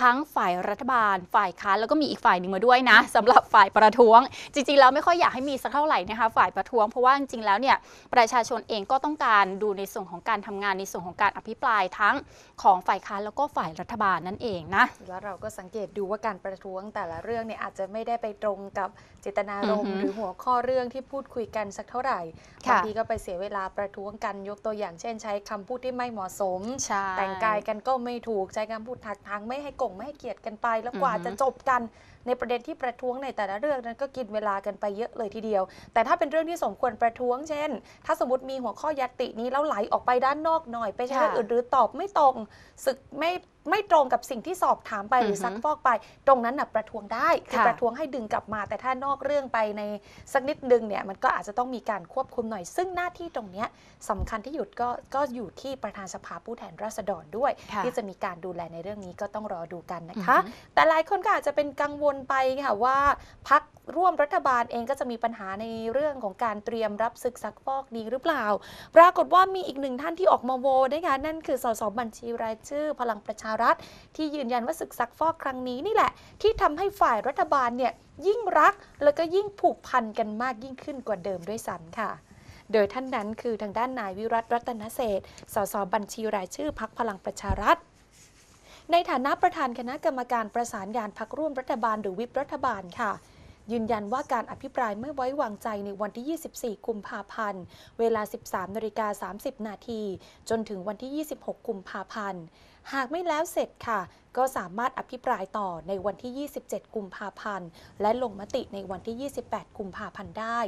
ทั้งฝ่ายรัฐบาล ฝ่ายค้านแล้วก็มีอีกฝ่ายหนึ่งมาด้วยนะสำหรับฝ่ายประท้วง จริงๆแล้วไม่ค่อยอยากให้มีสักเท่าไหร่นะคะฝ่ายประท้วงเพราะว่าจริงๆแล้วเนี่ยประชาชนเองก็ต้องการดูในส่วนของการทำงานในส่วนของการอภิปรายทั้งของฝ่ายค้านแล้วก็ฝ่ายรัฐบาลนั่นเองนะแล้วเราก็สังเกตดูว่าการประท้วงแต่ละเรื่องเนี่ยอาจจะไม่ได้ไปตรงกับเจตนารมอืณ์อฮึหรือหัวข้อเรื่องที่พูดคุยกันสักเท่าไหร่ค่ะบางทีก็ไปเสียเวลาประท้วงกันยกตัวอย่างเช่น ใช้คำพูดที่ไม่เหมาะสมใช่แต่งกายกันก็ไม่ถูกใช้คำพูดถักทางไม่ให้กงไม่ให้เกียรติกันไป แล้วกว่าอือฮึจะจบกัน ในประเด็นที่ประท้วงในแต่ละเรื่องนั้นก็กินเวลากันไปเยอะเลยทีเดียว แต่ถ้าเป็นเรื่องที่สมควรประท้วงเช่น ถ้าสมมติมีหัวข้อยัตตินี้แล้วไหลออกไปด้านนอกหน่อย ไปใช้เรื่องอื่นหรือตอบไม่ตรง ศึกไม่ไม่ตรงกับสิ่งที่สอบถามไปหรืออฮึซักฟอกไป ตรงนั้นน่ะประท้วงได้คือค่ะประท้วงให้ดึงกลับมา แต่ถ้านอกเรื่องไปในสักนิดนึงเนี่ยมันก็อาจจะต้องมีการควบคุมหน่อย ซึ่งหน้าที่ตรงเนี้ยสำคัญที่หยุดก็ก็อยู่ที่ประธานสภาผู้แทนราษฎรด้วยค่ะที่จะมีการดูแลในเรื่องนี้ก็ต้องรอดูกันนะอือคะฮึแต่หลายคนก็อาจจะเป็นกังวลไปค่ะว่าพักร่วมรัฐบาลเองก็จะมีปัญหาในเรื่องของการเตรียมรับศึกซักฟอกดีหรือเปล่า ปรากฏว่ามีอีกหนึ่งท่านที่ออกมาโวนะคะนั่นคือสสบัญชีรายชื่อ พลังประชารัฐ ที่ยืนยันว่าศึกซักฟอกครั้งนี้นี่แหละ ที่ทำให้ฝ่ายรัฐบาลเนี่ยยิ่งรักแล้วก็ยิ่งผูกพันกันมากยิ่งขึ้นกว่าเดิมด้วยซ้ำค่ะโดยท่านนั้นคือทางด้านนายวิรัตรัตนเศษสสบัญชีรายชื่อพักพลังประชารัฐ ในฐานะประธานคณะกรรมการประสานงานพักร่วมรัฐบาลหรือวิปรัฐบาลค่ะ ยืนยันว่าการอภิปรายไม่ไว้วางใจในวันที่ 24 กุมภาพันธ์ เวลา 13นาฬิกา30 นาที จนถึงวันที่ 26 กุมภาพันธ์ หากไม่แล้วเสร็จค่ะ ก็สามารถอภิปรายต่อในวันที่ 27 กุมภาพันธ์ และลงมติในวันที่ 28 กุมภาพันธ์ได้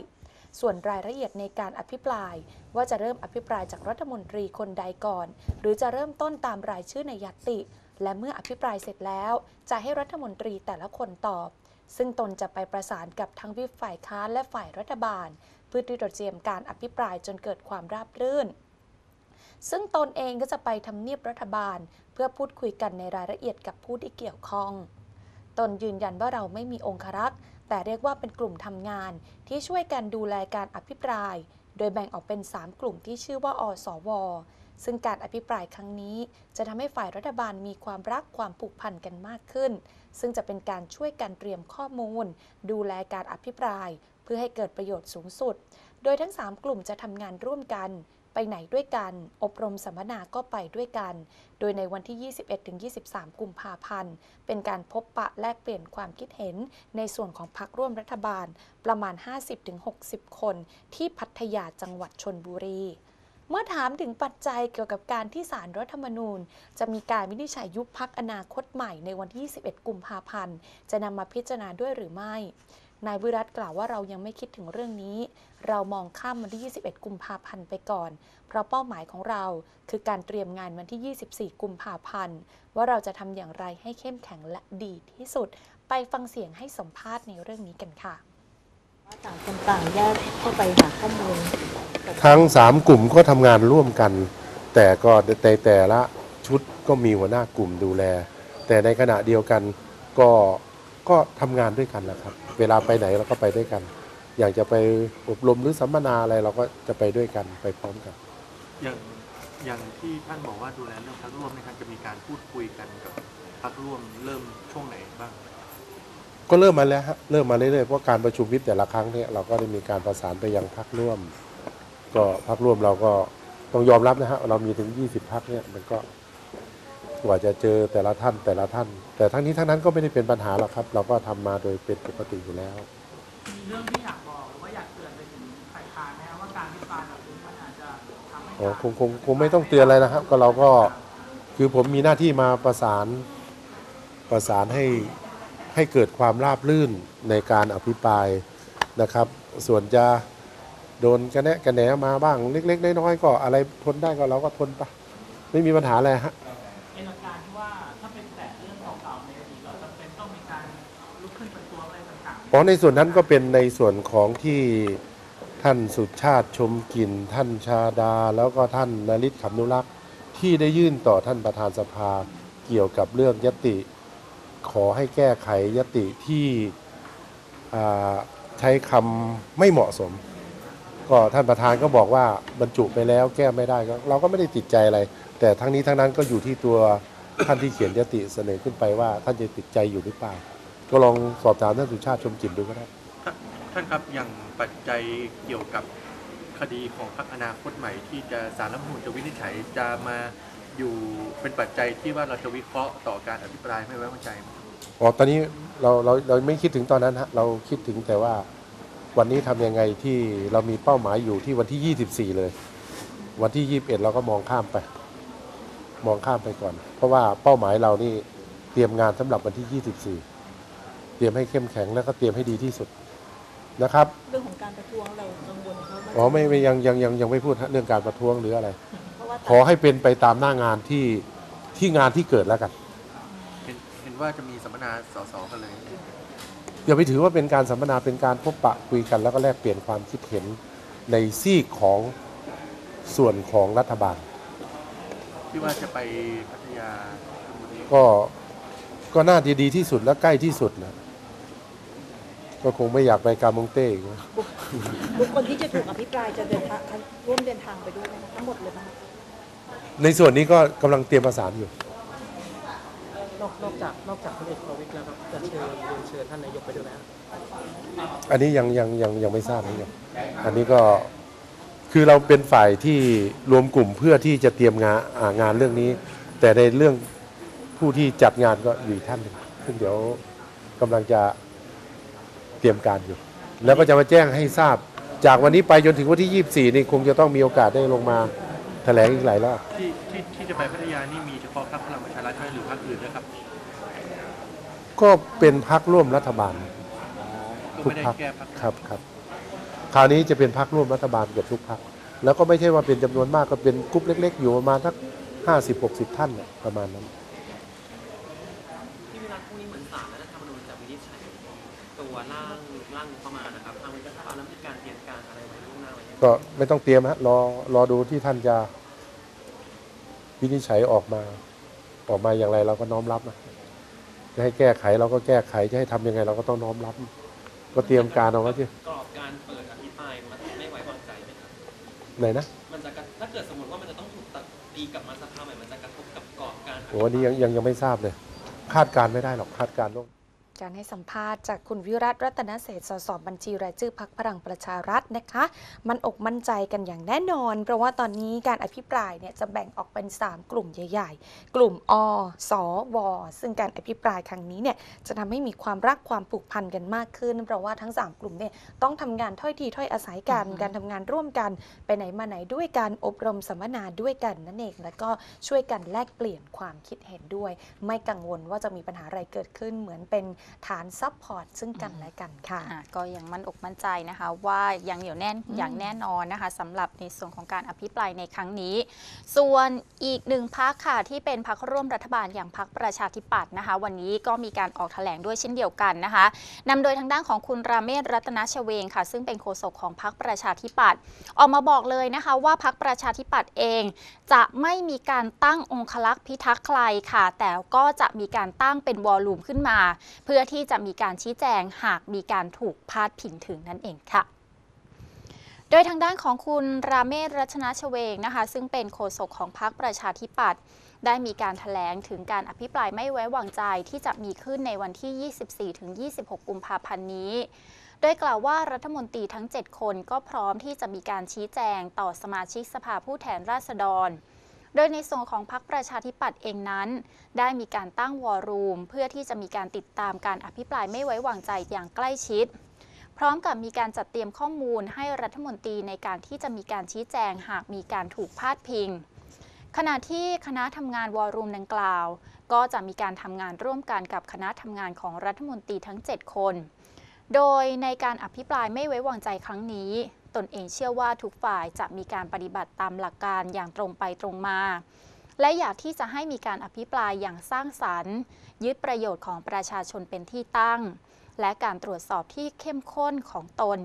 ส่วนรายละเอียดในการอภิปราย ว่าจะเริ่มอภิปรายจากรัฐมนตรีคนใดก่อน หรือจะเริ่มต้นตามรายชื่อในยัตติ และเมื่ออภิปรายเสร็จแล้ว จะให้รัฐมนตรีแต่ละคนตอบ ซึ่งตนจะไปประสานกับทั้งวิฝ่ายค้านและฝ่ายรัฐบาล เพื่อที่จะเตรียมการอภิปรายจนเกิดความราบรื่น ซึ่งตนเองก็จะไปทำเนียบรัฐบาล เพื่อพูดคุยกันในรายละเอียดกับผู้ที่เกี่ยวข้อง ตนยืนยันว่าเราไม่มีองครักษ์แต่เรียกว่าเป็นกลุ่มทำงานที่ช่วยกันดูแลการอภิปราย โดยแบ่งออกเป็น 3 กลุ่มที่ชื่อว่า อสว ซึ่งการอภิปรายครั้งนี้ จะทำให้ฝ่ายรัฐบาลมีความรักความผูกพันกันมากขึ้น ซึ่งจะเป็นการช่วยกันเตรียมข้อมูล ดูแลการอภิปราย เพื่อให้เกิดประโยชน์สูงสุด โดยทั้ง 3 กลุ่มจะทำงานร่วมกัน ไปไหนด้วยกัน อบรมสัมมนาก็ไปด้วยกัน โดยในวันที่ 21-23 กุมภาพันธ์ เป็นการพบปะแลกเปลี่ยนความคิดเห็น ในส่วนของพรรคร่วมรัฐบาล ประมาณ 50-60 คน ที่พัทยาจังหวัดชนบุรี เมื่อถามถึงปัจจัยเกี่ยวกับการที่สารรัฐธรรมนูญ จะมีการวินิจฉัยยุบพักอนาคตใหม่ในวันที่ 21 กุมภาพันธ์ จะนำมาพิจารณาด้วยหรือไม่ นายวิรัตกล่าวว่าเรายังไม่คิดถึงเรื่องนี้ เรามองข้ามวันที่ 21 กุมภาพันธ์ไปก่อน เพราะเป้าหมายของเราคือการเตรียมงานวันที่ 24 กุมภาพันธ์ ว่าเราจะทำอย่างไรให้เข้มแข็งและดีที่สุด ไปฟังเสียงให้สัมภาษณ์ในเรื่องนี้กันค่ะ ต่างคนต่างแยกเข้าไปหาข้อมูลทั้งสามกลุ่มก็ทำงานร่วมกัน แต่ก็ในแต่ละชุดก็มีหัวหน้ากลุ่มดูแล แต่ในขณะเดียวกันก็ก็ทำงานด้วยกันแหละครับ เวลาไปไหนเราก็ไปด้วยกัน อยากจะไปอบรมหรือสัมมนาอะไรเราก็จะไปด้วยกันไปพร้อมกัน อย่างอย่างที่ท่านบอกว่าดูแลเรื่องพักร่วมเนะครับจะมีการพูดคุยกันกับพักร่วมเริ่มช่วงไหนบ้าง ก็เริ่มมาแล้วฮะเริ่มมาเรื่อยๆเพราะการประชุมวิปแต่ละครั้งเนี่ยเราก็ได้มีการประสานไปยังพักร่วม ก็พักร่วมเราก็ต้องยอมรับนะฮะเรามีถึง 20พักเนี่ยมันก็กว่าจะเจอแต่ละท่านแต่ละท่าน แต่ทั้งนี้ทั้งนั้นก็ไม่ได้เป็นปัญหาหรอกครับ เราก็ทำมาโดยเป็นปกติอยู่แล้ว มีเรื่องที่อยากบอกหรือว่าอยากเตือนไปถึงฝ่ายค้านไหมครับว่าการพิปรายแบบนี้มันอาจจะทำให้อ๋อการคงคงคงไม่ต้องเตือนอะไรนะครับ ก็เราก็คือผมมีหน้าที่มาประสานประสานให้ ให้เกิดความราบรื่นในการอภิปรายนะครับ ส่วนจะโดนกระแนะกระแหนมาบ้างเล็ก ๆ น้อยๆก็อะไรทนได้ก็เราก็ทนไปไม่มีปัญหาอะไรฮะในหลักการที่ว่าถ้าเป็นแต่เรื่องเก่าๆในอดีตเราจำเป็นต้องมีการลุกขึ้นประท้วงอะไรต่างๆอ๋อในส่วนนั้นก็เป็นในส่วนของที่ท่านสุชาติชมกลิ่นท่านชาดา แล้วก็ท่านนริศขำนุรักษ์ที่ได้ยื่นต่อท่านประธานสภาเกี่ยวกับเรื่องยติ ขอให้แก้ไขยติที่ใช้คำไม่เหมาะสม ก็ท่านประธานก็บอกว่าบรรจุไปแล้วแก้ไม่ได้ก็เราก็ไม่ได้ติดใจอะไร แต่ทั้งนี้ทั้งนั้นก็อยู่ที่ตัวท่านที่เขียนยติเสนอขึ้นไปว่าท่านจะติดใจอยู่หรือเปล่า ก็ลองสอบถามท่านสุชาติชมกลิ่นดูก็ได้ท่านครับอย่างปัจจัยเกี่ยวกับคดีของพรรคอนาคตใหม่ที่จะสารรัฐมนูญจะวินิจฉัยจะมา อยู่เป็นปัจจัยที่ว่าเราจะวิเคราะห์ต่อการอภิปรายไม่ไว้วางใจไหมอ๋อตอนนี้เราเราเราไม่คิดถึงตอนนั้นฮะเราคิดถึงแต่ว่าวันนี้ทำยังไงที่เรามีเป้าหมายอยู่ที่วันที่ 24 เลย วันที่ 21 เราก็มองข้ามไป มองข้ามไปก่อน เพราะว่าเป้าหมายเรานี่เตรียมงานสำหรับวันที่ 24 เตรียมให้เข้มแข็งแล้วก็เตรียมให้ดีที่สุดนะครับ เรื่องของการประท้วงเรากังวลไหมครับว่าอ๋อไม่ไม่ยังยังยังยังไม่พูดฮะเรื่องการประท้วงหรืออะไรเพราะว่า ขอให้เป็นไปตามหน้างานที่ที่งานที่เกิดแล้วกันเห็นเห็นว่าจะมีสัมมนาสสกันเลยอย่าไปถือว่าเป็นการสัมมนาเป็นการพบปะคุยกัน แล้วก็แลกเปลี่ยนความคิดเห็นในซีกของส่วนของรัฐบาล ที่ว่าจะไปพัทยาชลบุรีก็ก็น่าจะดีที่สุดและใกล้ที่สุดนะก็คงไม่อยากไปกามงเต้อีกนะ บุคคลที่จะถูกอภิปรายจะเดินทางร่วมเดินทางไปด้วยไหมคะทั้งหมดเลยไหมคะ ในส่วนนี้ก็กำลังเตรียมประสานอยู่ นอกนอกจากนอกจากพลเอกประวิตรแล้วครับจะเชิญเรียนเชิญท่านนายกไปด้วยไหมครับอันนี้ยังยังยังยังไม่ทราบเหมือนกันอันนี้ก็คือเราเป็นฝ่ายที่รวมกลุ่มเพื่อที่จะเตรียมงานอ่างานเรื่องนี้ แต่ในเรื่องผู้ที่จัดงานก็อยู่อีกท่านหนึ่งซึ่งเดี๋ยวกำลังจะเตรียมการอยู่ แล้วก็จะมาแจ้งให้ทราบ จากวันนี้ไปจนถึงวันที่ 24 นี่คงจะต้องมีโอกาสได้ลงมา แถลงอีกหลายรอบที่ที่ที่จะไปพัทยานี่มีเฉพาะพรรคพลังประชารัฐใช่ไหมหรือพรรคอื่นด้วยครับก็เป็นพักร่วมรัฐบาลก็ทุกไม่ได้พักแก้พรรคครับครับ คราวนี้จะเป็นพักร่วมรัฐบาลเกือบทุกพัก แล้วก็ไม่ใช่ว่าเป็นจำนวนมากก็เป็นกลุ่มเล็ก ๆ อยู่ประมาณสักห้าสิบหกสิบท่านเนี่ยประมาณนั้น ก็ไม่ต้องเตรียมฮะรอรอดูที่ท่านจะวินิจฉัยออกมา ออกมาอย่างไรเราก็น้อมรับนะจะให้แก้ไขเราก็แก้ไขจะให้ทำยังไง เราก็ต้องน้อมรับ ก็เตรียมการเอาไว้ที่กรอบการเปิดอภิปรายมันไม่ไว้วางใจไหมครับไหนนะมันจะกระถ้าเกิดสมมติว่ามันจะต้องถูกตัดตีกลับมาสภาใหม่มันจะกระทบกับกรอบการโอ้อันนี้ยังยังยังไม่ทราบเลย คาดการณ์ไม่ได้หรอกคาดการณ์ล่วง การให้สัมภาษณ์จากคุณวิรัตรัตนเศรษฐ์สสบัญชีรายชื่อพักพลังประชารัฐนะคะ มั่นอกมั่นใจกันอย่างแน่นอน เพราะว่าตอนนี้การอภิปรายเนี่ยจะแบ่งออกเป็น 3 กลุ่มใหญ่ ๆ กลุ่มอสวซึ่งการอภิปรายครั้งนี้เนี่ยจะทำให้มีความรักความผูกพันกันมากขึ้น เพราะว่าทั้ง 3 กลุ่มเนี่ยต้องทำงานถ้อยทีถ้อยอาศัยกันการทำงานร่วมกันไปไหนมาไหนด้วยกันอบรมสัมมนาด้วยกันนั่นเองแล้วก็ช่วยกันแลกเปลี่ยนความคิดเห็นด้วย ไม่กังวลว่าจะมีปัญหาอะไรเกิดขึ้นเหมือนเป็นฐาน support ซึ่งกันและกันค่ะอะ ก็ยังมั่นอกมั่นใจนะคะว่ายังเหนียวแน่นอืมอย่างแน่นอนนะคะสำหรับในส่วนของการอภิปรายในครั้งนี้ ส่วนอีกหนึ่งพักค่ะที่เป็นพักร่วมรัฐบาลอย่างพักประชาธิปัตย์นะคะ วันนี้ก็มีการออกแถลงด้วยเช่นเดียวกันนะคะนำโดยทางด้านของคุณราเมศรัตนชเวงค่ะ ซึ่งเป็นโฆษกของพักประชาธิปัตย์ออกมาบอกเลยนะคะ ว่าพักประชาธิปัตย์เอง จะไม่มีการตั้งองคลักษ์พิทักษ์ใครค่ะ แต่ก็จะมีการตั้งเป็นวอลลุ่มขึ้นมาเพื่อพื่อที่จะมีการชี้แจงหากมีการถูกพาดพิงถึงนั่นเองค่ะ โดยทางด้านของคุณราเมศรัชนาชเวงนะคะ ซึ่งเป็นโฆษกของพรรคประชาธิปัตย์ได้มีการถแถลงถึงการอภิปรายไม่ไว้วางใจที่จะมีขึ้นในวันที่ 24-26 กุมภาพันธ์นี้โดยกล่าวว่ารัฐมนตรีทั้ง 7 คนก็พร้อมที่จะมีการชี้แจงต่อสมาชิกสภาผู้แทนราษฎร โดยในส่วนของพรรคประชาธิปัตย์เองนั้น ได้มีการตั้งวอรูม เพื่อที่จะมีการติดตามการอภิปรายไม่ไว้วางใจอย่างใกล้ชิด พร้อมกับมีการจัดเตรียมข้อมูลให้รัฐมนตรีในการที่จะมีการชี้แจงหากมีการถูกพาดพิง ขณะที่คณะทำงานวอรูมดังกล่าว ก็จะมีการทำงานร่วมกันกับคณะทำงานของรัฐมนตรีทั้ง 7 คน โดยในการอภิปรายไม่ไว้วางใจครั้งนี้ ตนเองเชื่อว่าทุกฝ่ายจะมีการปฏิบัติตามหลักการอย่างตรงไปตรงมา และอยากที่จะให้มีการอภิปรายอย่างสร้างสรรค์ ยึดประโยชน์ของประชาชนเป็นที่ตั้ง และการตรวจสอบที่เข้มข้นของตน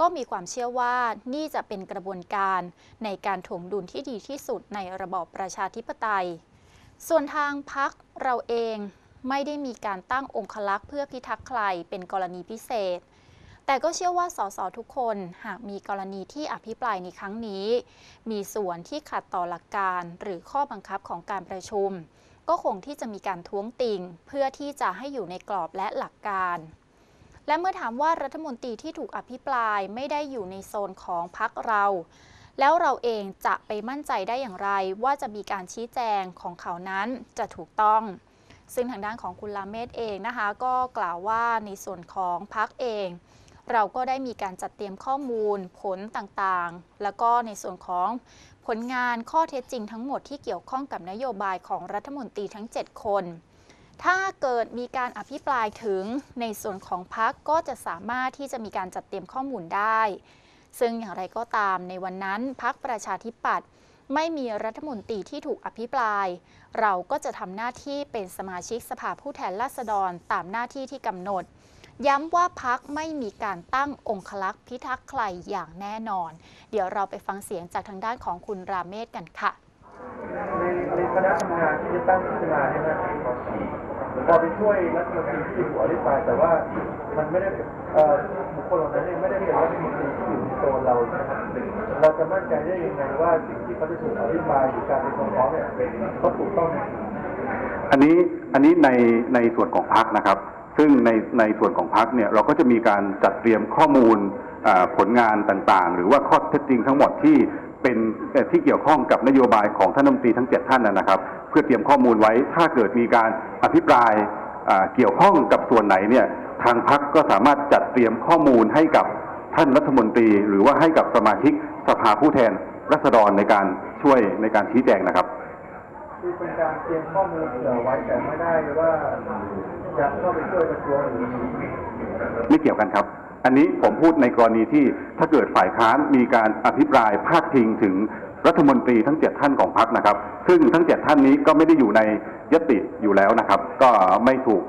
ก็มีความเชื่อว่านี่จะเป็นกระบวนการในการถ่วงดุลที่ดีที่สุดในระบอบประชาธิปไตย ส่วนทางพักเราเองไม่ได้มีการตั้งองคลักษ์เพื่อพิทักษ์ใครเป็นกรณีพิเศษ แต่ก็เชื่อว่าสสทุกคนหากมีกรณีที่อภิปรายในครั้งนี้ มีส่วนที่ขัดต่อหลักการหรือข้อบังคับของการประชุม ก็คงที่จะมีการท้วงติง เพื่อที่จะให้อยู่ในกรอบและหลักการและเมื่อถามว่ารัฐมนตรีที่ถูกอภิปรายไม่ได้อยู่ในโซนของพักเรา แล้วเราเองจะไปมั่นใจได้อย่างไร ว่าจะมีการชี้แจงของเขานั้นจะถูกต้อง ซึ่งทางด้านของคุณลาเมศเองนะคะ ก็กล่าวว่าในส่วนของพักเอง เราก็ได้มีการจัดเตรียมข้อมูลผลต่างๆ แล้วก็ในส่วนของผลงานข้อเท็จจริงทั้งหมดที่เกี่ยวข้องกับนโยบายของรัฐมนตรีทั้ง 7 คน ถ้าเกิดมีการอภิปรายถึงในส่วนของพักก็จะสามารถที่จะมีการจัดเตรียมข้อมูลได้ ซึ่งอย่างไรก็ตามในวันนั้นพักประชาธิปัตย์ไม่มีรัฐมนตรีที่ถูกอภิปราย เราก็จะทำหน้าที่เป็นสมาชิกสภาผู้แทนราษฎรตามหน้าที่ที่กำหนด ย้ำว่าพักไม่มีการตั้งองคลักษ์พิทักษ์ใครอย่างแน่นอน เดี๋ยวเราไปฟังเสียงจากทางด้านของคุณราเมศกันค่ะในในคณะทำงานที่จะตั้งขึ้นมาเนี่ยนะพอไปช่วยรัฐมนตรีที่อยู่อภิปรายแต่ว่ามันไม่ได้เอ่อบุคคลเหล่านั้นเนี่ยไม่ได้เป็นรัฐมนตรีที่อยู่ในโซนเราใช่ไหมครับเราจะมั่นใจได้ยังไงว่าสิ่งที่เขาจะถูกอภิปรายหรือการเป็นคนร้องเนี่ยเขาถูกต้องไหมอันนี้อันนี้ในในส่วนของพักนะครับ ซึ่งในในส่วนของพักเนี่ยเราก็จะมีการจัดเตรียมข้อมูลผลงานต่างๆ หรือว่าข้อเท็จจริงทั้งหมดที่เป็นที่เกี่ยวข้องกับนโยบายของท่านรัฐมนตรีทั้ง 7 ท่านนะนะครับ เพื่อเตรียมข้อมูลไว้ถ้าเกิดมีการอภิปรายเกี่ยวข้องกับส่วนไหนเนี่ยทางพักก็สามารถจัดเตรียมข้อมูลให้กับท่านรัฐมนตรี หรือว่าให้กับสมาชิกสภาผู้แทนรัษฎรในการช่วยในการชี้แจงนะครับคือเป็นการเตรียมข้อมูลเผื่อไว้แต่ไม่ได้ว่า จะเข้าไปช่วยประท้วงหรือไม่เกี่ยวกันครับ อันนี้ผมพูดในกรณีที่ถ้าเกิดฝ่ายค้านมีการอภิปรายพาดพิงถึงรัฐมนตรีทั้ง7ท่านของพรรคนะครับ ซึ่งทั้ง7ท่านนี้ก็ไม่ได้อยู่ในยติอยู่แล้วนะครับ ก็ไม่ถูก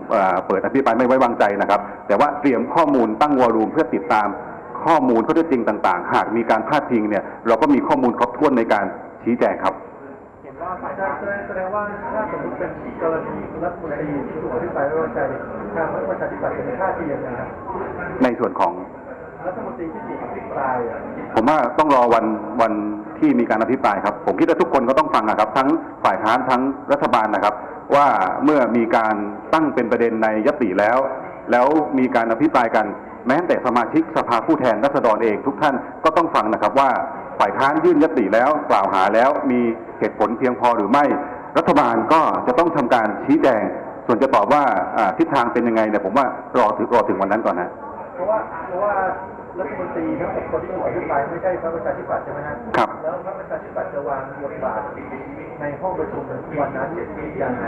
เปิดอภิปรายไม่ไว้วางใจนะครับ แต่ว่าเตรียมข้อมูลตั้งวอลลุ่มเพื่อติดตามข้อมูลข้อเท็จจริงต่าง ๆ หากมีการพาดพิงเนี่ยเราก็มีข้อมูลครบถ้วนในการชี้แจงครับ แสดงแสดงว่าถ้าสมมติเป็นกรณีรัฐมนตรีที่ถูกอภิปรายไม่ไว้วางใจทางพรรคประชาธิปัตย์จะมีท่าทียังไงครับในส่วนของรัฐมนตรีที่ถูกอภิปรายอะผมว่าต้องรอวันวันที่มีการอภิปรายครับ ผมคิดว่าทุกคนก็ต้องฟังนะครับ ทั้งฝ่ายค้านทั้งรัฐบาลนะครับ ว่าเมื่อมีการตั้งเป็นประเด็นในยติแล้ว แล้วมีการอภิปรายกัน แม้แต่สมาชิกสภาผู้แทนรัษฎรเอง ทุกท่านก็ต้องฟังนะครับว่า ฝ่ายค้านยื่นยติแล้วกล่าวหาแล้วมีเหตุผลเพียงพอหรือไม่ รัฐบาลก็จะต้องทำการชี้แจง ส่วนจะตอบว่าอ่าทิศทางเป็นยังไงเนี่ยผมว่ารอถึงรอถึงวันนั้นก่อนนะเพราะว่าเพราะว่ารัฐมนตรีทั้งหกคนที่ถูกอภิปรายไม่ใช่พรรคประชาธิปัตย์ใช่ไหมฮะครับแล้วพรรคประชาธิปัตย์จะวางบทบาทในห้องประชุมวันนั้นยังไง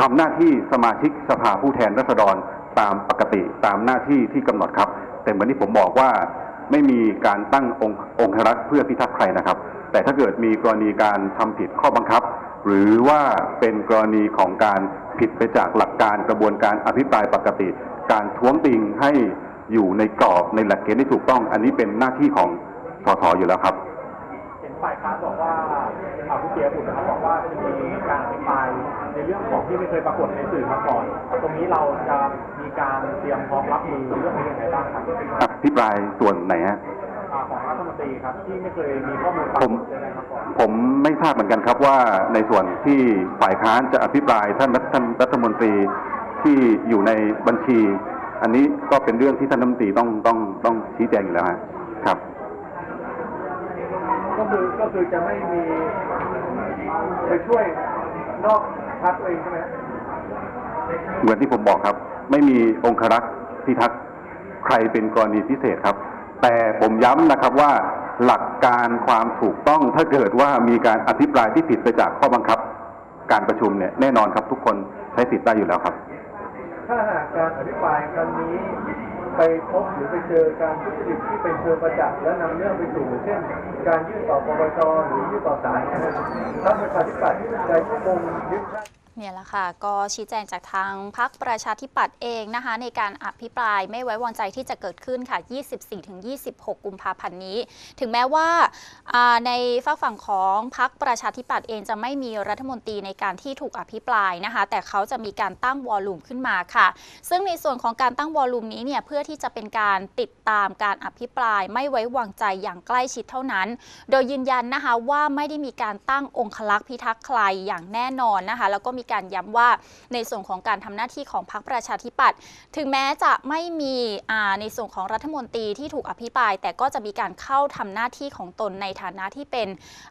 ทำหน้าที่สมาชิกสภาผู้แทนรัษฎรตามปกติตามหน้าที่ที่กำหนดครับ แต่เหมือนที่ผมบอกว่า ไม่มีการตั้งองค์องครักษ์เพื่อพิทักษ์ใครนะครับ แต่ถ้าเกิดมีกรณีการทำผิดข้อบังคับ หรือว่าเป็นกรณีของการผิดไปจากหลักการกระบวนการอภิปรายปกติ การท้วงติงให้อยู่ในกรอบในหลักเกณฑ์ที่ถูกต้อง อันนี้เป็นหน้าที่ของสสอยู่แล้วครับเห็นฝ่ายค้านบอกว่าอ่าคุณเจียบุตรนะครับบอกว่าจะมีการอภิปรายในเรื่องของที่ไม่เคยปรากฏในสื่อมาก่อน ตรงนี้เราจะมีการเตรียมพร้อมรับมือเรื่องนี้ยังไงบ้างครับ อภิปรายส่วนไหนฮะอ่าของรัฐมนตรีครับที่ไม่เคยมีข้อมูลปรากฏเลยมาก่อนผมไม่ทราบเหมือนกันครับว่าในส่วนที่ฝ่ายค้านจะอภิปรายท่านรัฐท่านรัฐมนตรีที่อยู่ในบัญชี อันนี้ก็เป็นเรื่องที่ท่านรัฐมนตรีต้องต้องต้องชี้แจงอยู่แล้วฮะครับ ก็คือก็คือจะไม่มีไปช่วยนอกพักตัวเองใช่ไหมเหมือนที่ผมบอกครับ ไม่มีองครักษ์พิทักษ์ ใครเป็นกรณีพิเศษครับ แต่ผมย้ำนะครับว่าหลักการความถูกต้องถ้าเกิดว่ามีการอภิปรายที่ผิดไปจากข้อบังคับ การประชุมเนี่ยแน่นอนครับทุกคนใช้สิทธิ์ได้อยู่แล้วครับ ถ้าหากการอภิปรายครั้งนี้ไปพบหรือไปเจอการทุจริตที่เป็นเชิงประจักษ์และนำเรื่องไปสู่เช่น การยื่นต่อปปชหรือยื่นต่อศาลนะครับถ้าประชาธิปัตย์จะคงยึด เนี่ยแหละค่ะ ก็ชี้แจงจากทางพักประชาธิปัตย์เองนะคะ ในการอภิปรายไม่ไว้วางใจที่จะเกิดขึ้นค่ะ 24-26 กุมภาพันธ์นี้ ถึงแม้ว่าในฝากฝั่งของพักประชาธิปัตย์เองจะไม่มีรัฐมนตรีในการที่ถูกอภิปรายนะคะ แต่เขาจะมีการตั้งวอลลุ่มขึ้นมาค่ะ ซึ่งในส่วนของการตั้งวอลลุ่มนี้เนี่ยเพื่อที่จะเป็นการติดตามการอภิปรายไม่ไว้วางใจอย่างใกล้ชิดเท่านั้น โดยยืนยันนะคะว่าไม่ได้มีการตั้งองคลักษ์พิทักษ์ใครอย่างแน่นอนนะคะ แล้วก็มีการย้ำว่าในส่วนของการทำหน้าที่ของพรรคประชาธิปัตย์ถึงแม้จะไม่มีอ่าในส่วนของรัฐมนตรีที่ถูกอภิปราย แต่ก็จะมีการเข้าทำหน้าที่ของตนในฐานะที่เป็น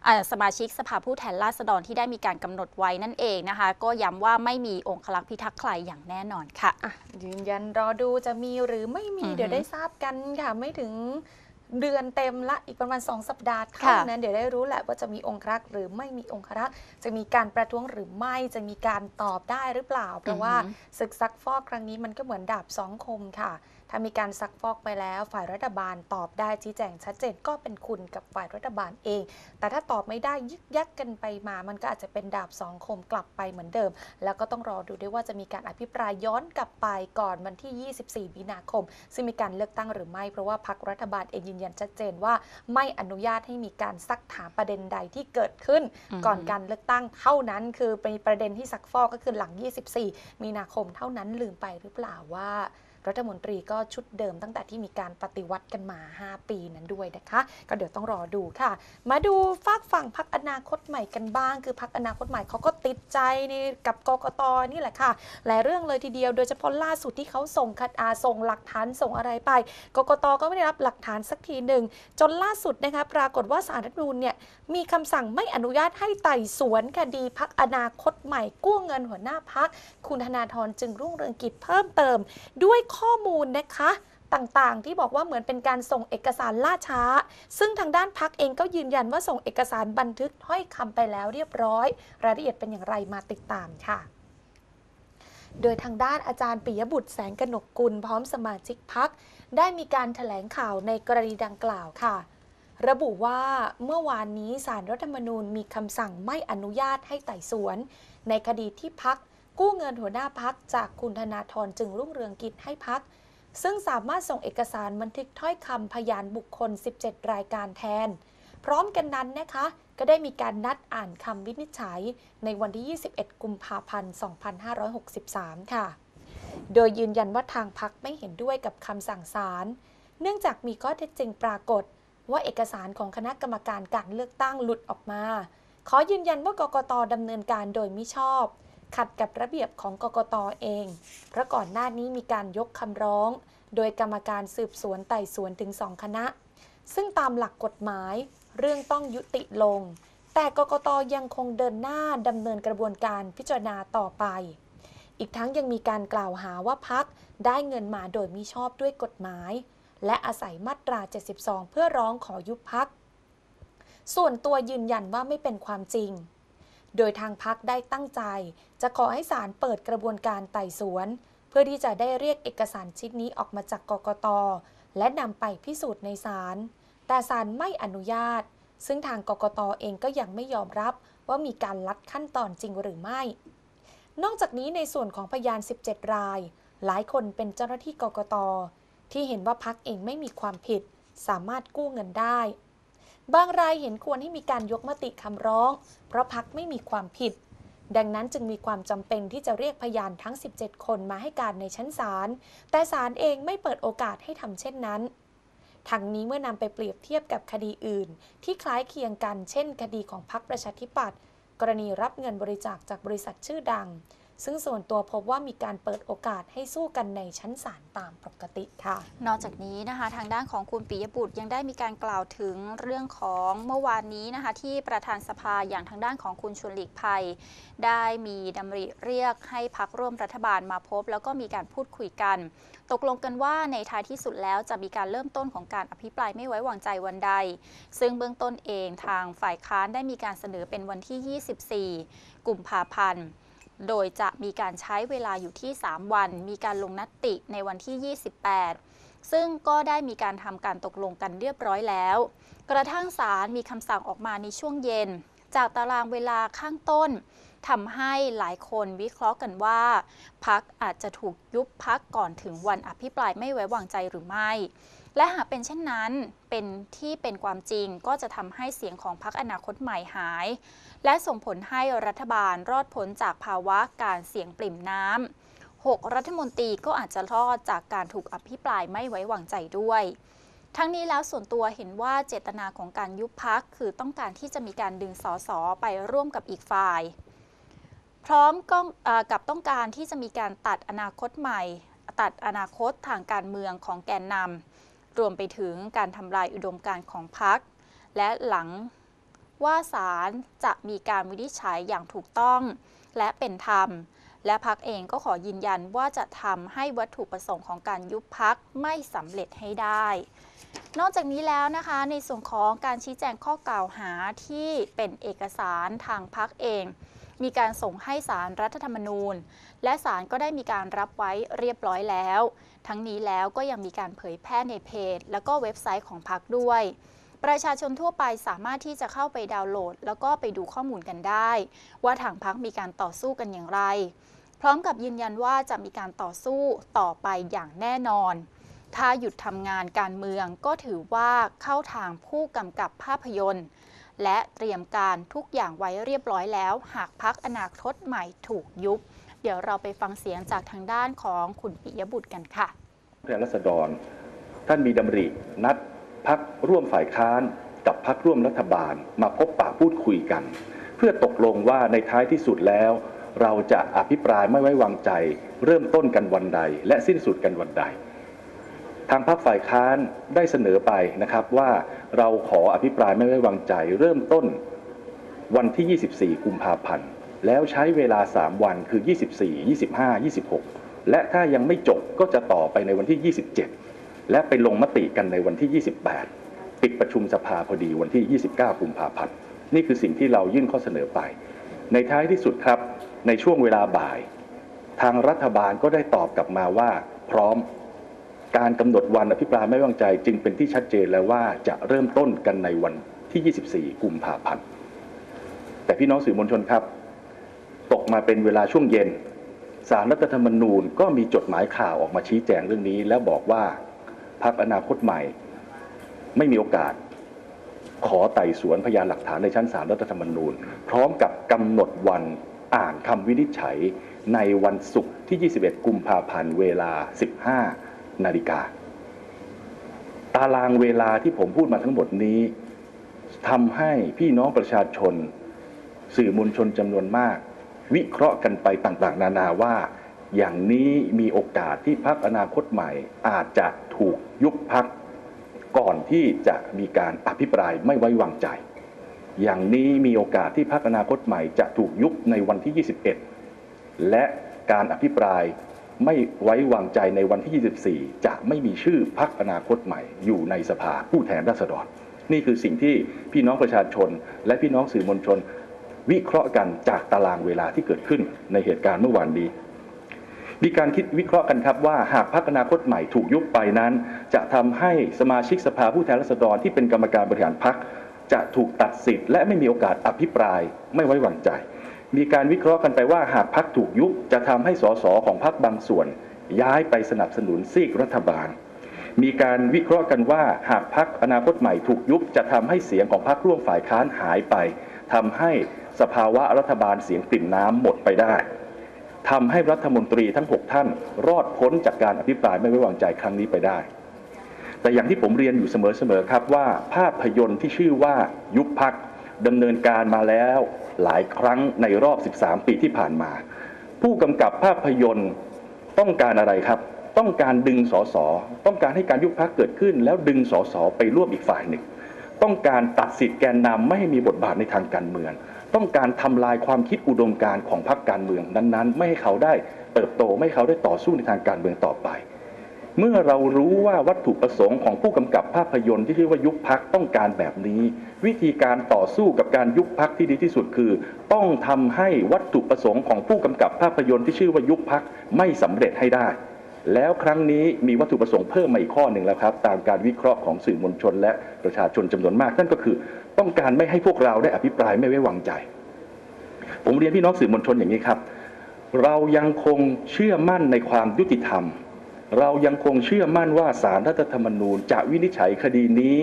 อ่าสมาชิกสภาผู้แทนราษฎรที่ได้มีการกำหนดไว้นั่นเองนะคะ ก็ย้ำว่าไม่มีองคลักษ์พิทักษ์ใครอย่างแน่นอนค่ะอะยืนยันรอดูจะมีหรือไม่มีอือฮึเดี๋ยวได้ทราบกันค่ะไม่ถึง เดือนเต็มละอีกประมาณ 2 สัปดาห์เท่าค่ะนั้นเดี๋ยวได้รู้แหละว่าจะมีองครักษ์หรือไม่มีองครักษ์จะมีการประท้วงหรือไม่จะมีการตอบได้หรือเปล่า เพราะว่าศึกซักฟอกครั้งนี้มันก็เหมือนดาบสองคมค่ะ ถ้ามีการซักฟอกไปแล้วฝ่ายรัฐบาลตอบได้ชี้แจงชัดเจนก็เป็นคุณกับฝ่ายรัฐบาลเอง แต่ถ้าตอบไม่ได้ยึกยักกันไปมา มันก็อาจจะเป็นดาบสองคมกลับไปเหมือนเดิม แล้วก็ต้องรอดูด้วยว่าจะมีการอภิปรายย้อนกลับไปก่อนวันที่ 24 มีนาคม ซึ่งมีการเลือกตั้งหรือไม่ เพราะว่าพรรครัฐบาลเองยืนยันชัดเจนว่า ไม่อนุญาตให้มีการซักถามประเด็นใดที่เกิดขึ้นอืมก่อนการเลือกตั้งเท่านั้น คือเป็นประเด็นที่ซักฟอกก็คือหลัง 24 มีนาคมเท่านั้นลืมไปหรือเปล่าว่า รัฐมนตรีก็ชุดเดิมตั้งแต่ที่มีการปฏิวัติกันมา 5 ปีนั้นด้วยนะคะ ก็เดี๋ยวต้องรอดูค่ะ มาดูฝากฝั่งพักอนาคตใหม่กันบ้าง คือพักอนาคตใหม่เขาก็ติดใจในกับกกตนี่แหละค่ะ หลายเรื่องเลยทีเดียว โดยเฉพาะล่าสุดที่เขาส่งคัดอาส่งหลักฐานส่งอะไรไป กกตก็ไม่ได้รับหลักฐานสักทีหนึ่งจนล่าสุดนะคะปรากฏว่าสารรัฐธรรมนูญเนี่ยมีคำสั่งไม่อนุญาตให้ไต่สวนคดีพักอนาคตใหม่กู้เงินหัวหน้าพักคุณธนาธรจึงรุ่งเรืองกิจเพิ่มเติม ด้วยข้อมูลนะคะต่างๆ ที่บอกว่าเหมือนเป็นการส่งเอกสารล่าช้า ซึ่งทางด้านพักเองก็ยืนยันว่าส่งเอกสารบันทึกถ้อยคำไปแล้วเรียบร้อย รายละเอียดเป็นอย่างไรมาติดตามค่ะ โดยทางด้านอาจารย์ปิยบุตรแสงกนกกุลพร้อมสมาชิกพัก ได้มีการแถลงข่าวในกรณีดังกล่าวค่ะระบุว่าเมื่อวานนี้สารรัฐธรรมนูญมีคำสั่งไม่อนุญาตให้ไต่สวน ในคดีที่พัก กู้เงินหัวหน้าพักจากคุณธนาธรจึงรุ่งเรืองกิจให้พัก ซึ่งสามารถส่งเอกสารบันทึกถ้อยคำพยานบุคคล 17 รายการแทน พร้อมกันนั้นนะคะ ก็ได้มีการนัดอ่านคำวินิจฉัย ในวันที่ 21 กุมภาพันธ์ 2563 ค่ะ โดยยืนยันว่าทางพักไม่เห็นด้วยกับคำสั่งศาล เนื่องจากมีข้อเท็จจริงปรากฏ ว่าเอกสารของคณะกรรมการการเลือกตั้งหลุดออกมา ขอยืนยันว่ากกตดำเนินการโดยมิชอบ ขัดกับระเบียบของกกตเอง เพราะก่อนหน้านี้มีการยกคำร้อง โดยกรรมการสืบสวนไต่สวนถึงสองคณะ ซึ่งตามหลักกฎหมาย เรื่องต้องยุติลง แต่กกตยังคงเดินหน้าดำเนินกระบวนการพิจารณาต่อไป อีกทั้งยังมีการกล่าวหาว่าพักได้เงินมาโดยมิชอบด้วยกฎหมาย และอาศัยมาตรา 72 เพื่อร้องขอยุบพัก ส่วนตัวยืนยันว่าไม่เป็นความจริง โดยทางพักได้ตั้งใจ จะขอให้ศาลเปิดกระบวนการไต่สวน เพื่อที่จะได้เรียกเอกสารชิ้นนี้ออกมาจากกกต และนำไปพิสูจน์ในศาล แต่ศาลไม่อนุญาต ซึ่งทางกกตเองก็ยังไม่ยอมรับว่ามีการลัดขั้นตอนจริงหรือไม่ นอกจากนี้ในส่วนของพยาน 17 ราย หลายคนเป็นเจ้าหน้าที่กกต ที่เห็นว่าพักเองไม่มีความผิด สามารถกู้เงินได้ บางรายเห็นควรให้มีการยกมติคำร้อง เพราะพักไม่มีความผิด ดังนั้นจึงมีความจำเป็นที่จะเรียกพยานทั้ง 17 คนมาให้การในชั้นศาล แต่ศาลเองไม่เปิดโอกาสให้ทำเช่นนั้น ทั้งนี้เมื่อนำไปเปรียบเทียบกับคดีอื่น ที่คล้ายเคียงกัน เช่น คดีของพรรคประชาธิปัตย์กรณีรับเงินบริจาคจากบริษัทชื่อดัง ซึ่งส่วนตัวพบว่ามีการเปิดโอกาสให้สู้กันในชั้นศาลตามปกติค่ะ นอกจากนี้นะคะ ทางด้านของคุณปิยบุตรยังได้มีการกล่าวถึงเรื่องของเมื่อวานนี้นะคะ ที่ประธานสภาอย่างทางด้านของคุณชวนหลีกภัย ได้มีดำริเรียกให้พักร่วมรัฐบาลมาพบ แล้วก็มีการพูดคุยกัน ตกลงกันว่าในท้ายที่สุดแล้วจะมีการเริ่มต้นของการอภิปรายไม่ไว้วางใจวันใด ซึ่งเบื้องต้นเองทางฝ่ายค้านได้มีการเสนอเป็นวันที่ 24 กุมภาพันธ์ โดยจะมีการใช้เวลาอยู่ที่ 3 วัน มีการลงนัตติในวันที่ 28 ซึ่งก็ได้มีการทำการตกลงกันเรียบร้อยแล้ว กระทั่งศาลมีคำสั่งออกมาในช่วงเย็น จากตารางเวลาข้างต้นทำให้หลายคนวิเคราะห์กันว่า พักอาจจะถูกยุบพักก่อนถึงวันอภิปรายไม่ไว้วางใจหรือไม่ และหากเป็นเช่นนั้นเป็นที่เป็นความจริงก็จะทำให้เสียงของพักอนาคตใหม่หาย และส่งผลให้รัฐบาลรอดพ้นจากภาวะการเสียงปริ่มน้ำหกรัฐมนตรีก็อาจจะรอดจากการถูกอภิปรายไม่ไว้วางใจด้วย ทั้งนี้แล้วส่วนตัวเห็นว่าเจตนาของการยุบพักคือต้องการที่จะมีการดึงสสไปร่วมกับอีกฝ่าย พร้อมกอกับต้องการที่จะมีการตัดอนาคตใหม่ ตัดอนาคตทางการเมืองของแกนนำ รวมไปถึงการทำลายอุดมการณ์ของพักและหลังว่าศาลจะมีการวินิจฉัยอย่างถูกต้อง และเป็นธรรม และพักเองก็ขอยืนยันว่าจะทำให้วัตถุประสงค์ของการยุบพักไม่สำเร็จให้ได้ นอกจากนี้แล้วนะคะในส่วนของการชี้แจงข้อกล่าวหาที่เป็นเอกสารทางพักเอง มีการส่งให้สารรัฐธรรมนูญ และศาลก็ได้มีการรับไว้เรียบร้อยแล้ว ทั้งนี้แล้วก็ยังมีการเผยแพร่ในเพจ แล้วก็เว็บไซต์ของพักด้วย ประชาชนทั่วไปสามารถที่จะเข้าไปดาวน์โหลด แล้วก็ไปดูข้อมูลกันได้ ว่าทางพักมีการต่อสู้กันอย่างไร พร้อมกับยืนยันว่าจะมีการต่อสู้ต่อไปอย่างแน่นอน ถ้าหยุดทำงานการเมืองก็ถือว่าเข้าทางผู้กำกับภาพยนตร์ และเตรียมการทุกอย่างไว้เรียบร้อยแล้ว หากพักอนาคตใหม่ถูกยุบ ดี๋ยวเราไปฟังเสียงจากทางด้านของคุณปิยบุตรกันค่ะผู้แทนรัษฎร ท่านมีดำรินัดพักร่วมฝ่ายค้านกับพักร่วมรัฐบาล มาพบปะพูดคุยกัน เพื่อตกลงว่าในท้ายที่สุดแล้ว เราจะอภิปรายไม่ไว้วางใจ เริ่มต้นกันวันใด และสิ้นสุดกันวันใด ทางพรรคฝ่ายค้านได้เสนอไปนะครับว่าเราขออภิปรายไม่ไว้วางใจ เริ่มต้นวันที่ 24 กุมภาพันธ์ แล้วใช้เวลา 3 วันคือ 24 25 26 และถ้ายังไม่จบก็จะต่อไปในวันที่ 27 และไปลงมติกันในวันที่ 28 ปิดประชุมสภาพอดีวันที่ 29 กุมภาพันธ์นี่คือสิ่งที่เรายื่นข้อเสนอไป ในท้ายที่สุดครับ ในช่วงเวลาบ่าย ทางรัฐบาลก็ได้ตอบกลับมาว่า พร้อมการกำหนดวันอภิปรายไม่ไว้วางใจจึงเป็นที่ชัดเจนแล้วว่าจะเริ่มต้นกันในวันที่ 24 กุมภาพันธ์แต่พี่น้องสื่อมวลชนครับ ตกมาเป็นเวลาช่วงเย็นสารรัฐธรรมนูญก็มีจดหมายข่าวออกมาชี้แจงเรื่องนี้ แล้วบอกว่าพรรคอนาคตใหม่ ไม่มีโอกาส ขอไต่สวนพยานหลักฐานในชั้นศาลรัฐธรรมนูญ พร้อมกับกำหนดวันอ่านคำวินิจฉัยในวันศุกร์ที่ 21 กุมภาพันธ์เวลา 15 นาฬิกา ตารางเวลาที่ผมพูดมาทั้งหมดนี้ทำให้พี่น้องประชาชน สื่อมวลชนจำนวนมาก วิเคราะห์กันไปต่างๆ นานาว่า อย่างนี้มีโอกาสที่พักอนาคตใหม่ อาจจะถูกยุบพักก่อนที่จะมีการอภิปรายไม่ไว้วางใจ อย่างนี้มีโอกาสที่พักอนาคตใหม่จะถูกยุบในวันที่ 21 และการอภิปรายไม่ไว้วางใจในวันที่ 24 จะไม่มีชื่อพักอนาคตใหม่ อยู่ในสภาผู้แทนราษฎร นี่คือสิ่งที่พี่น้องประชาชน และพี่น้องสื่อมวลชน วิเคราะห์กันจากตารางเวลาที่เกิดขึ้นในเหตุการณ์เมื่อวานนี้มีการคิดวิเคราะห์กันครับว่าหากพรรคอนาคตใหม่ถูกยุบไปนั้น จะทำให้สมาชิกสภาผู้แทนราษฎรที่เป็นกรรมการบริหารพรรคจะถูกตัดสิทธิ์และไม่มีโอกาสอภิปรายไม่ไว้วางใจ มีการวิเคราะห์กันไปว่าหากพรรคถูกยุบจะทำให้สสของพรรคบางส่วน ย้ายไปสนับสนุนซีกรัฐบาล มีการวิเคราะห์กันว่าหากพรรคอนาคตใหม่ถูกยุบจะทำให้เสียงของพรรคร่วมฝ่ายค้านหายไปทำให้ สภาวะรัฐบาลเสียงปริ่มน้ำหมดไปได้ทำให้รัฐมนตรีทั้ง 6 ท่าน รอดพ้นจากการอภิปรายไม่ไว้วางใจครั้งนี้ไปได้ แต่อย่างที่ผมเรียนอยู่เสมอๆครับว่าภาพยนตร์ที่ชื่อว่ายุบพักดำเนินการมาแล้วหลายครั้งในรอบ 13 ปีที่ผ่านมา ผู้กำกับภาพยนตร์ต้องการอะไรครับ ต้องการดึงสสต้องการให้การยุบพักเกิดขึ้น แล้วดึงสสไปร่วมอีกฝ่ายหนึ่ง ต้องการตัดสิทธิแกนนำไม่ให้มีบทบาทในทางการเมือง ต้องการทำลายความคิดอุดมการณ์ของพรรคการเมืองนั้นๆ ไม่ให้เขาได้เติบโตไม่ให้เขาได้ต่อสู้ในทางการเมืองต่อไป เมื่อเรารู้ว่าวัตถุประสงค์ของผู้กำกับภาพยนตร์ที่ชื่อว่ายุบพักต้องการแบบนี้ วิธีการต่อสู้กับการยุบพักที่ดีที่สุดคือ ต้องทำให้วัตถุประสงค์ของผู้กำกับภาพยนตร์ที่ชื่อว่ายุบพักไม่สำเร็จให้ได้แล้วครั้งนี้มีวัตถุประสงค์เพิ่มมาอีกข้อหนึ่งแล้วครับ ตามการวิเคราะห์ของสื่อมวลชนและประชาชนจำนวนมากนั่นก็คือ ต้องการไม่ให้พวกเราได้อภิปรายไม่ไว้วางใจ ผมเรียนพี่น้องสื่อมวลชนอย่างนี้ครับ เรายังคงเชื่อมั่นในความยุติธรรม เรายังคงเชื่อมั่นว่าสารรัฐธรรมนูญ จะวินิจฉัยคดีนี้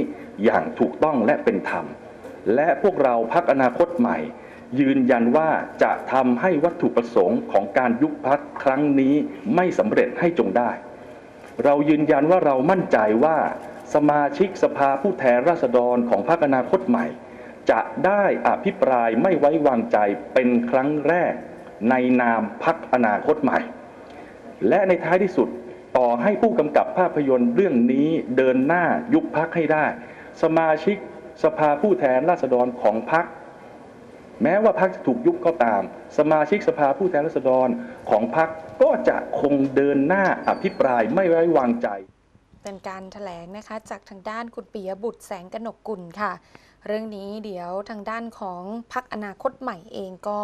อย่างถูกต้องและเป็นธรรม และพวกเราพักอนาคตใหม่ ยืนยันว่าจะทำให้วัตถุประสงค์ของการยุบพักครั้งนี้ไม่สำเร็จให้จงได้ เรายืนยันว่าเรามั่นใจว่า สมาชิกสภาผู้แทนราษฎรของพรรคอนาคตใหม่ จะได้อภิปรายไม่ไว้วางใจเป็นครั้งแรกในนามพักอนาคตใหม่ และในท้ายที่สุดต่อให้ผู้กำกับภาพยนตร์เรื่องนี้เดินหน้ายุบพักให้ได้ สมาชิกสภาผู้แทนราษฎรของพัก แม้ว่าพักจะถูกยุบก็ตาม สมาชิกสภาผู้แทนราษฎรของพักก็จะคงเดินหน้าอภิปรายไม่ไว้วางใจ เป็นการถแถลงนะคะ จากทางด้านคุณปิยบุตรแสงกนกกุลค่ะ เรื่องนี้เดี๋ยวทางด้านของพักอนาคตใหม่เองก็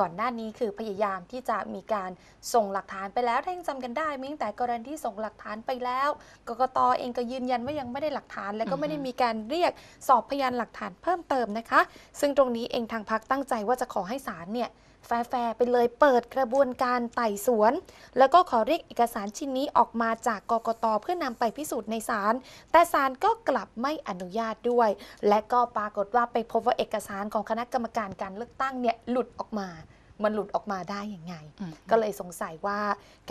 ก่อนหน้านี้คือพยายามที่จะมีการส่งหลักฐานไปแล้วถ้ายังจำกันได้มั้งแต่กรณีที่ส่งหลักฐานไปแล้ว กกตเองก็ยืนยันว่ายังไม่ได้หลักฐาน และก็ไม่ได้มีการเรียกสอบพยานหลักฐานเพิ่มเติมนะคะ ซึ่งตรงนี้เองทางพักตั้งใจว่าจะขอให้ศาลเนี่ย แฟร์ไปเลยเปิดกระบวนการไต่สวน แล้วก็ขอเรียกเอกสารชิ้นนี้ออกมาจากกกตเพื่อนำไปพิสูจน์ในศาลแต่ศาลก็กลับไม่อนุญาตด้วย และก็ปรากฏว่าไปพบว่าเอกสารของคณะกรรมการการเลือกตั้งเนี่ยหลุดออกมา มันหลุดออกมาได้ยังไง ก็เลยสงสัยว่า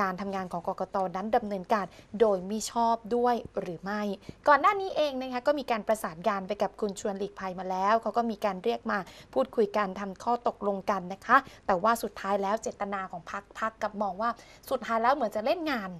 การทำงานของกกตนั้นดำเนินการโดยมิชอบด้วยหรือไม่ ก่อนหน้านี้เองนะคะก็มีการประสานงานไปกับคุณชวนหลีกภัยมาแล้วเขาก็มีการเรียกมาพูดคุยกันทำข้อตกลงกันนะคะ แต่ว่าสุดท้ายแล้วเจตนาของพักพักกับมองว่าสุดท้ายแล้วเหมือนจะเล่นงาน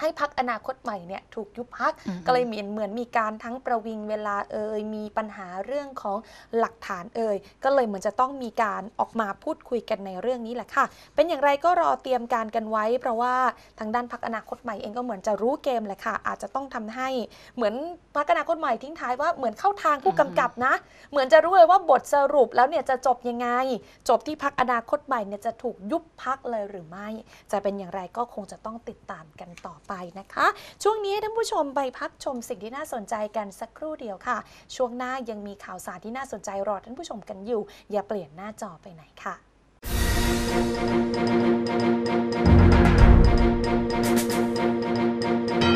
ให้พักอนาคตใหม่เนี่ยถูกยุบพักอืมก็เลยเหมือนเหมือนมีการทั้งประวิงเวลาเอ่ยมีปัญหาเรื่องของหลักฐานเอ่ยก็เลยเหมือนจะต้องมีการออกมาพูดคุยกันในเรื่องนี้แหละค่ะ เป็นอย่างไรก็รอเตรียมการกันไว้ เพราะว่าทางด้านพักอนาคตใหม่เองก็เหมือนจะรู้เกมแหละค่ะ อาจจะต้องทำให้เหมือนพักอนาคตใหม่ทิ้งท้ายว่าเหมือนเข้าทางผู้กำกับนะ เหมือนจะรู้เลยว่าบทสรุปแล้วเนี่ยจะจบยังไง จบที่พักอนาคตใหม่เนี่ยจะถูกยุบพักเลยหรือไม่ จะเป็นอย่างไรก็คงจะต้องติดตามกันต่อไปนะคะ ช่วงนี้ท่านผู้ชมไปพักชมสิ่งที่น่าสนใจกันสักครู่เดียวค่ะ ช่วงหน้ายังมีข่าวสารที่น่าสนใจรอท่านผู้ชมกันอยู่ อย่าเปลี่ยนหน้าจอไปไหนค่ะค